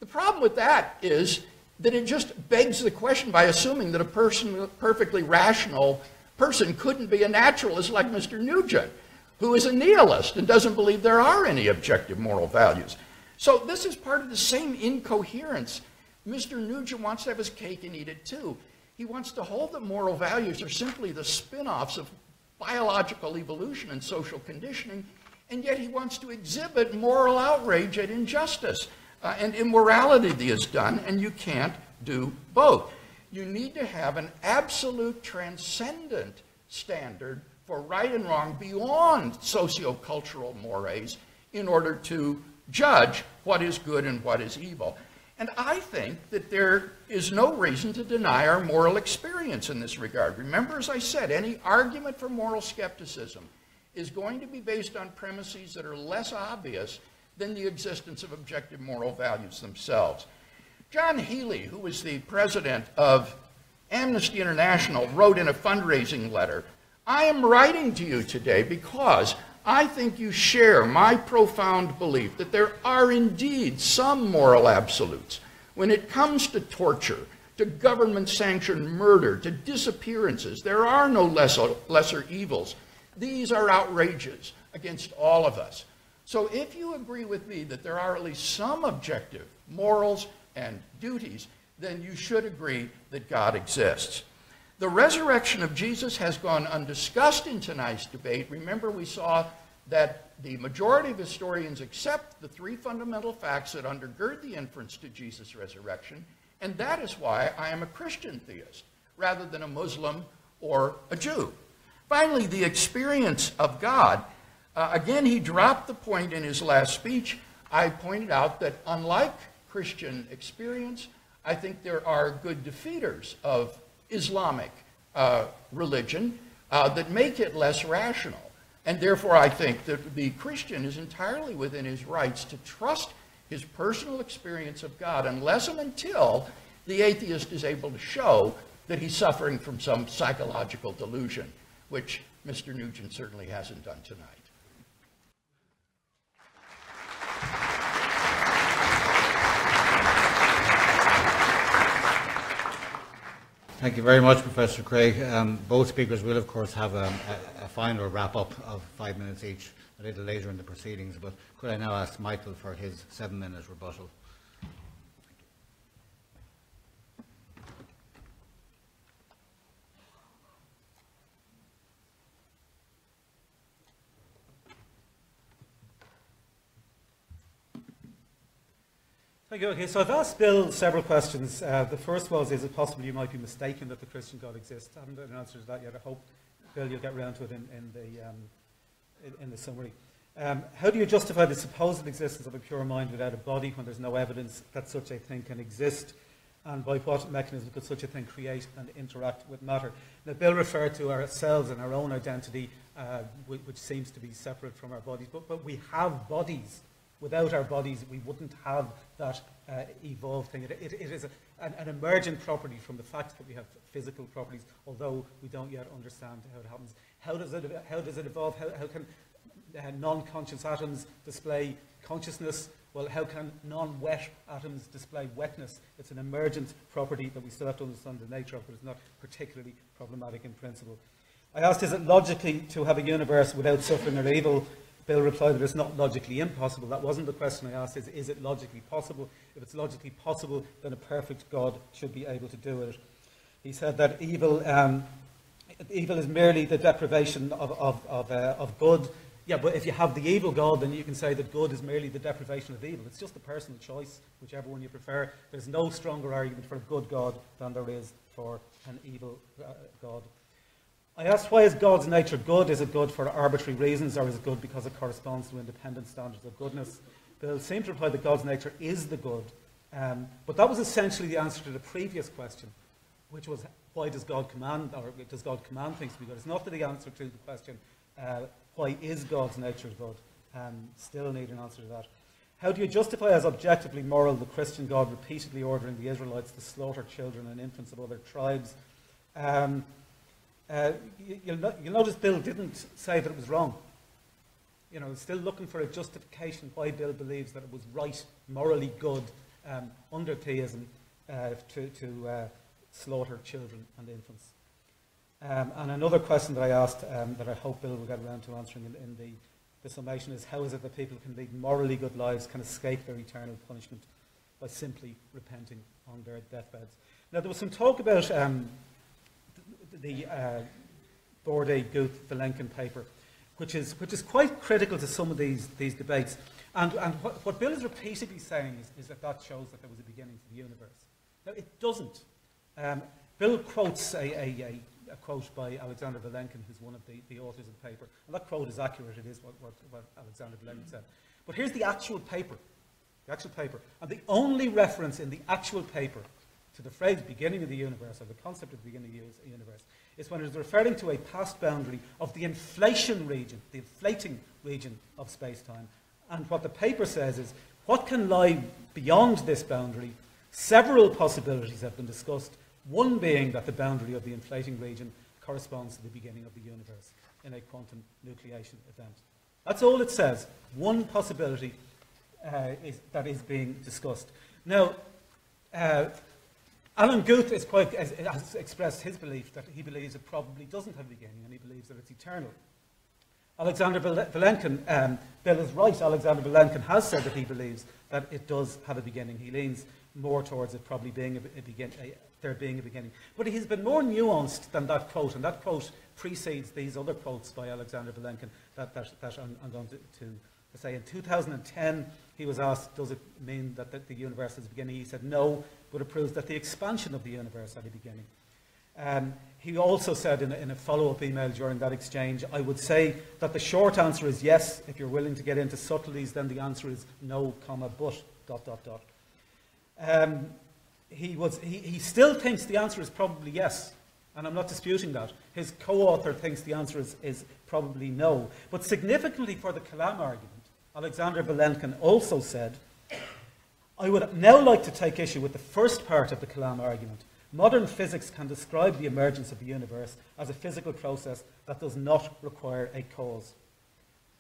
The problem with that is that it just begs the question by assuming that a person, perfectly rational person couldn't be a naturalist like Mr. Nugent who is a nihilist and doesn't believe there are any objective moral values. So this is part of the same incoherence. Mr. Nugent wants to have his cake and eat it too. He wants to hold that moral values are simply the spin-offs of biological evolution and social conditioning, and yet he wants to exhibit moral outrage at injustice uh, and immorality that is done, and you can't do both. You need to have an absolute transcendent standard for right and wrong beyond sociocultural mores in order to judge what is good and what is evil. And I think that there is no reason to deny our moral experience in this regard. Remember, as I said, any argument for moral skepticism is going to be based on premises that are less obvious than the existence of objective moral values themselves. John Healey, who was the president of Amnesty International, wrote in a fundraising letter I am writing to you today because I think you share my profound belief that there are indeed some moral absolutes when it comes to torture, to government sanctioned murder, to disappearances. There are no lesser, lesser evils. These are outrages against all of us. So if you agree with me that there are at least some objective morals and duties, then you should agree that God exists. The resurrection of Jesus has gone undiscussed in tonight's debate. Remember, we saw that the majority of historians accept the three fundamental facts that undergird the inference to Jesus' resurrection, and that is why I am a Christian theist rather than a Muslim or a Jew. Finally, the experience of God. Uh, again, he dropped the point in his last speech. I pointed out that unlike Christian experience, I think there are good defeaters of Islamic uh, religion uh, that make it less rational. And therefore, I think that the Christian is entirely within his rights to trust his personal experience of God unless and until the atheist is able to show that he's suffering from some psychological delusion, which Mr. Nugent certainly hasn't done tonight. Thank you very much, Professor Craig. Um, both speakers will, of course, have um, a, a, final wrap-up of five minutes each a little later in the proceedings, but could I now ask Michael for his seven-minute rebuttal? Okay, so I've asked Bill several questions. Uh, the first was, is it possible you might be mistaken that the Christian God exists? I haven't got an answer to that yet. I hope, Bill, you'll get around to it in, in the, um, in, in, the summary. Um, how do you justify the supposed existence of a pure mind without a body when there's no evidence that such a thing can exist? And by what mechanism could such a thing create and interact with matter? Now, Bill referred to ourselves and our own identity, uh, which, which seems to be separate from our bodies, but, but we have bodies Without our bodies, we wouldn't have that uh, evolved thing. It, it, it is a, an, an, emergent property from the fact that we have physical properties, although we don't yet understand how it happens. How does it, how does it evolve? How, how can uh, non-conscious atoms display consciousness? well, how can non-wet atoms display wetness? It's an emergent property that we still have to understand the nature of, but it's not particularly problematic in principle. I asked, is it logically to have a universe without suffering or evil? Bill replied that it's not logically impossible. That wasn't the question I asked. Is, is it logically possible? If it's logically possible, then a perfect God should be able to do it. He said that evil, um, evil is merely the deprivation of, of, of, uh, of good. Yeah, but if you have the evil God, then you can say that good is merely the deprivation of evil. It's just a personal choice, whichever one you prefer. There's no stronger argument for a good God than there is for an evil uh, God. I asked, why is God's nature good? Is it good for arbitrary reasons, or is it good because it corresponds to independent standards of goodness? Bill seemed to reply that God's nature is the good. Um, but that was essentially the answer to the previous question, which was, why does God command, or does God command things to be good? It's not the answer to the question, uh, why is God's nature good? Um, still need an answer to that. How do you justify as objectively moral the Christian God repeatedly ordering the Israelites to slaughter children and infants of other tribes? Um, uh, you, will no, you'll notice Bill didn't say that it was wrong. You know, still looking for a justification why Bill believes that it was right, morally good, um, under theism, uh, to, to uh, slaughter children and infants. Um, and another question that I asked um, that I hope Bill will get around to answering in, in the, the, summation is how is it that people can lead morally good lives, can escape their eternal punishment by simply repenting on their deathbeds? Now, there was some talk about um, the uh, Borde, Guth, Vilenkin paper, which is, which is quite critical to some of these, these debates. And, and what, what Bill is repeatedly saying is, is, that that shows that there was a beginning to the universe. Now, it doesn't. Um, Bill quotes a, a, a, a, quote by Alexander Vilenkin, who's one of the, the authors of the paper. And that quote is accurate, it is what, what, what Alexander Vilenkin said. But here's the actual paper. The actual paper. And the only reference in the actual paper to the phrase beginning of the universe, or the concept of the beginning of the universe, is when it is referring to a past boundary of the inflation region, the inflating region of space-time. And what the paper says is, what can lie beyond this boundary? Several possibilities have been discussed, one being that the boundary of the inflating region corresponds to the beginning of the universe in a quantum nucleation event. That's all it says. One possibility uh, is, that is being discussed. Now, uh, Alan Guth is quite, has, has, expressed his belief that he believes it probably doesn't have a beginning and he believes that it's eternal. Alexander Vilenkin, um, Bill is right, Alexander Vilenkin has said that he believes that it does have a beginning. He leans more towards it probably being a, a begin, a, there being a beginning. But he's been more nuanced than that quote, and that quote precedes these other quotes by Alexander Vilenkin that, that, that I'm, I'm, going to, to, say. In 2010, he was asked, does it mean that the, the universe a beginning? He said, no, but it proves that the expansion of the universe at the beginning. Um, he also said in a, in a follow-up email during that exchange, I would say that the short answer is yes. If you're willing to get into subtleties, then the answer is no, comma, but, dot, dot, dot. Um, he, was, he, he still thinks the answer is probably yes, and I'm not disputing that. His co-author thinks the answer is, is probably no. But significantly for the Kalam argument, Alexander Vilenkin also said I would now like to take issue with the first part of the Kalam argument. Modern physics can describe the emergence of the universe as a physical process that does not require a cause.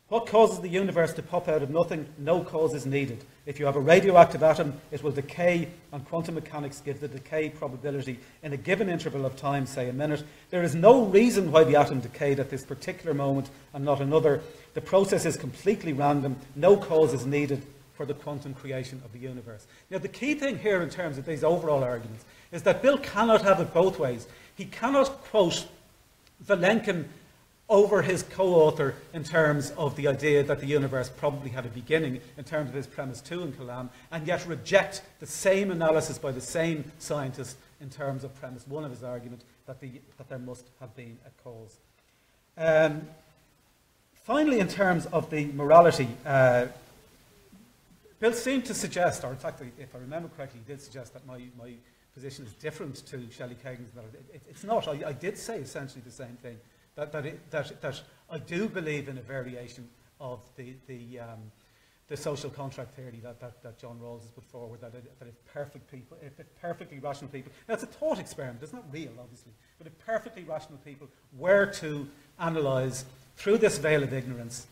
What causes the universe to pop out of nothing? No cause is needed. If you have a radioactive atom, it will decay, and quantum mechanics give the decay probability in a given interval of time, say a minute. There is no reason why the atom decayed at this particular moment and not another. The process is completely random. No cause is needed for the quantum creation of the universe. Now, the key thing here in terms of these overall arguments is that Bill cannot have it both ways. He cannot quote Vilenkin over his co-author in terms of the idea that the universe probably had a beginning in terms of his premise two in Kalam, and yet reject the same analysis by the same scientist in terms of premise one of his argument that, the, that there must have been a cause. Um, finally, in terms of the morality uh, Bill seemed to suggest, or in fact, if I remember correctly, he did suggest that my, my position is different to Shelley Kagan's. It, it, it's not. I, I, did say essentially the same thing, that, that, it, that, that I do believe in a variation of the, the, um, the social contract theory that, that, that John Rawls has put forward, that, it, that if perfect people, if, if perfectly rational people, it's a thought experiment, it's not real, obviously, but if perfectly rational people were to analyse through this veil of ignorance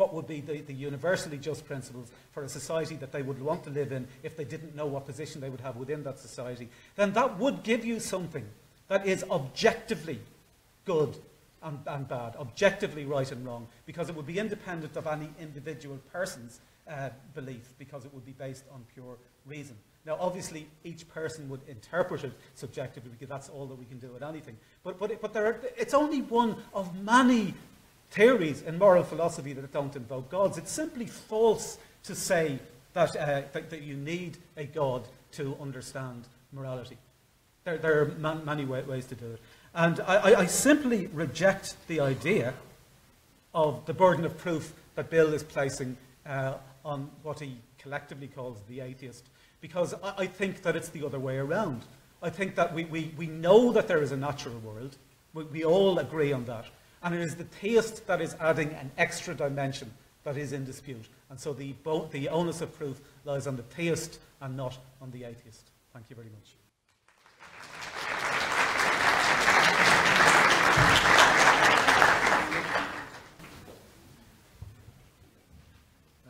what would be the, the universally just principles for a society that they would want to live in if they didn't know what position they would have within that society, then that would give you something that is objectively good and, and bad, objectively right and wrong, because it would be independent of any individual person's uh, belief, because it would be based on pure reason. Now, obviously, each person would interpret it subjectively, because that's all that we can do with anything. But, but, but there are, it's only one of many theories in moral philosophy that don't invoke gods. It's simply false to say that, uh, that, that, you need a god to understand morality. There, there are man, many ways to do it. And I, I, simply reject the idea of the burden of proof that Bill is placing uh, on what he collectively calls the atheist, because I, I, think that it's the other way around. I think that we, we, we know that there is a natural world. We, we all agree on that. And it is the theist that is adding an extra dimension that is in dispute. And so the, the onus of proof lies on the theist and not on the atheist. Thank you very much.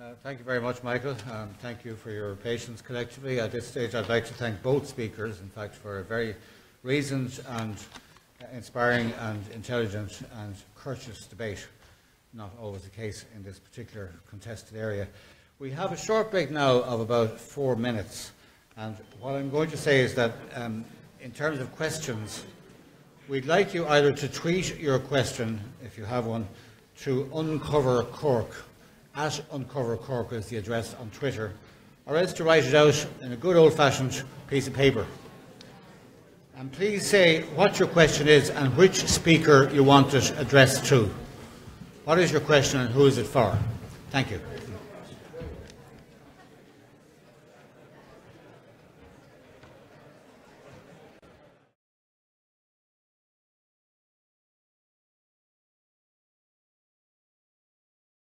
Uh, thank you very much, Michael. Um, thank you for your patience collectively. At this stage, I'd like to thank both speakers, in fact, for a very reasoned and inspiring and intelligent and courteous debate. Not always the case in this particular contested area. We have a short break now of about four minutes. And what I'm going to say is that um, in terms of questions, we'd like you either to tweet your question, if you have one, to Uncover Cork at Uncover Cork is the address on Twitter, or else to write it out in a good old-fashioned piece of paper. And please say what your question is and which speaker you want it addressed to. What is your question and who is it for? Thank you.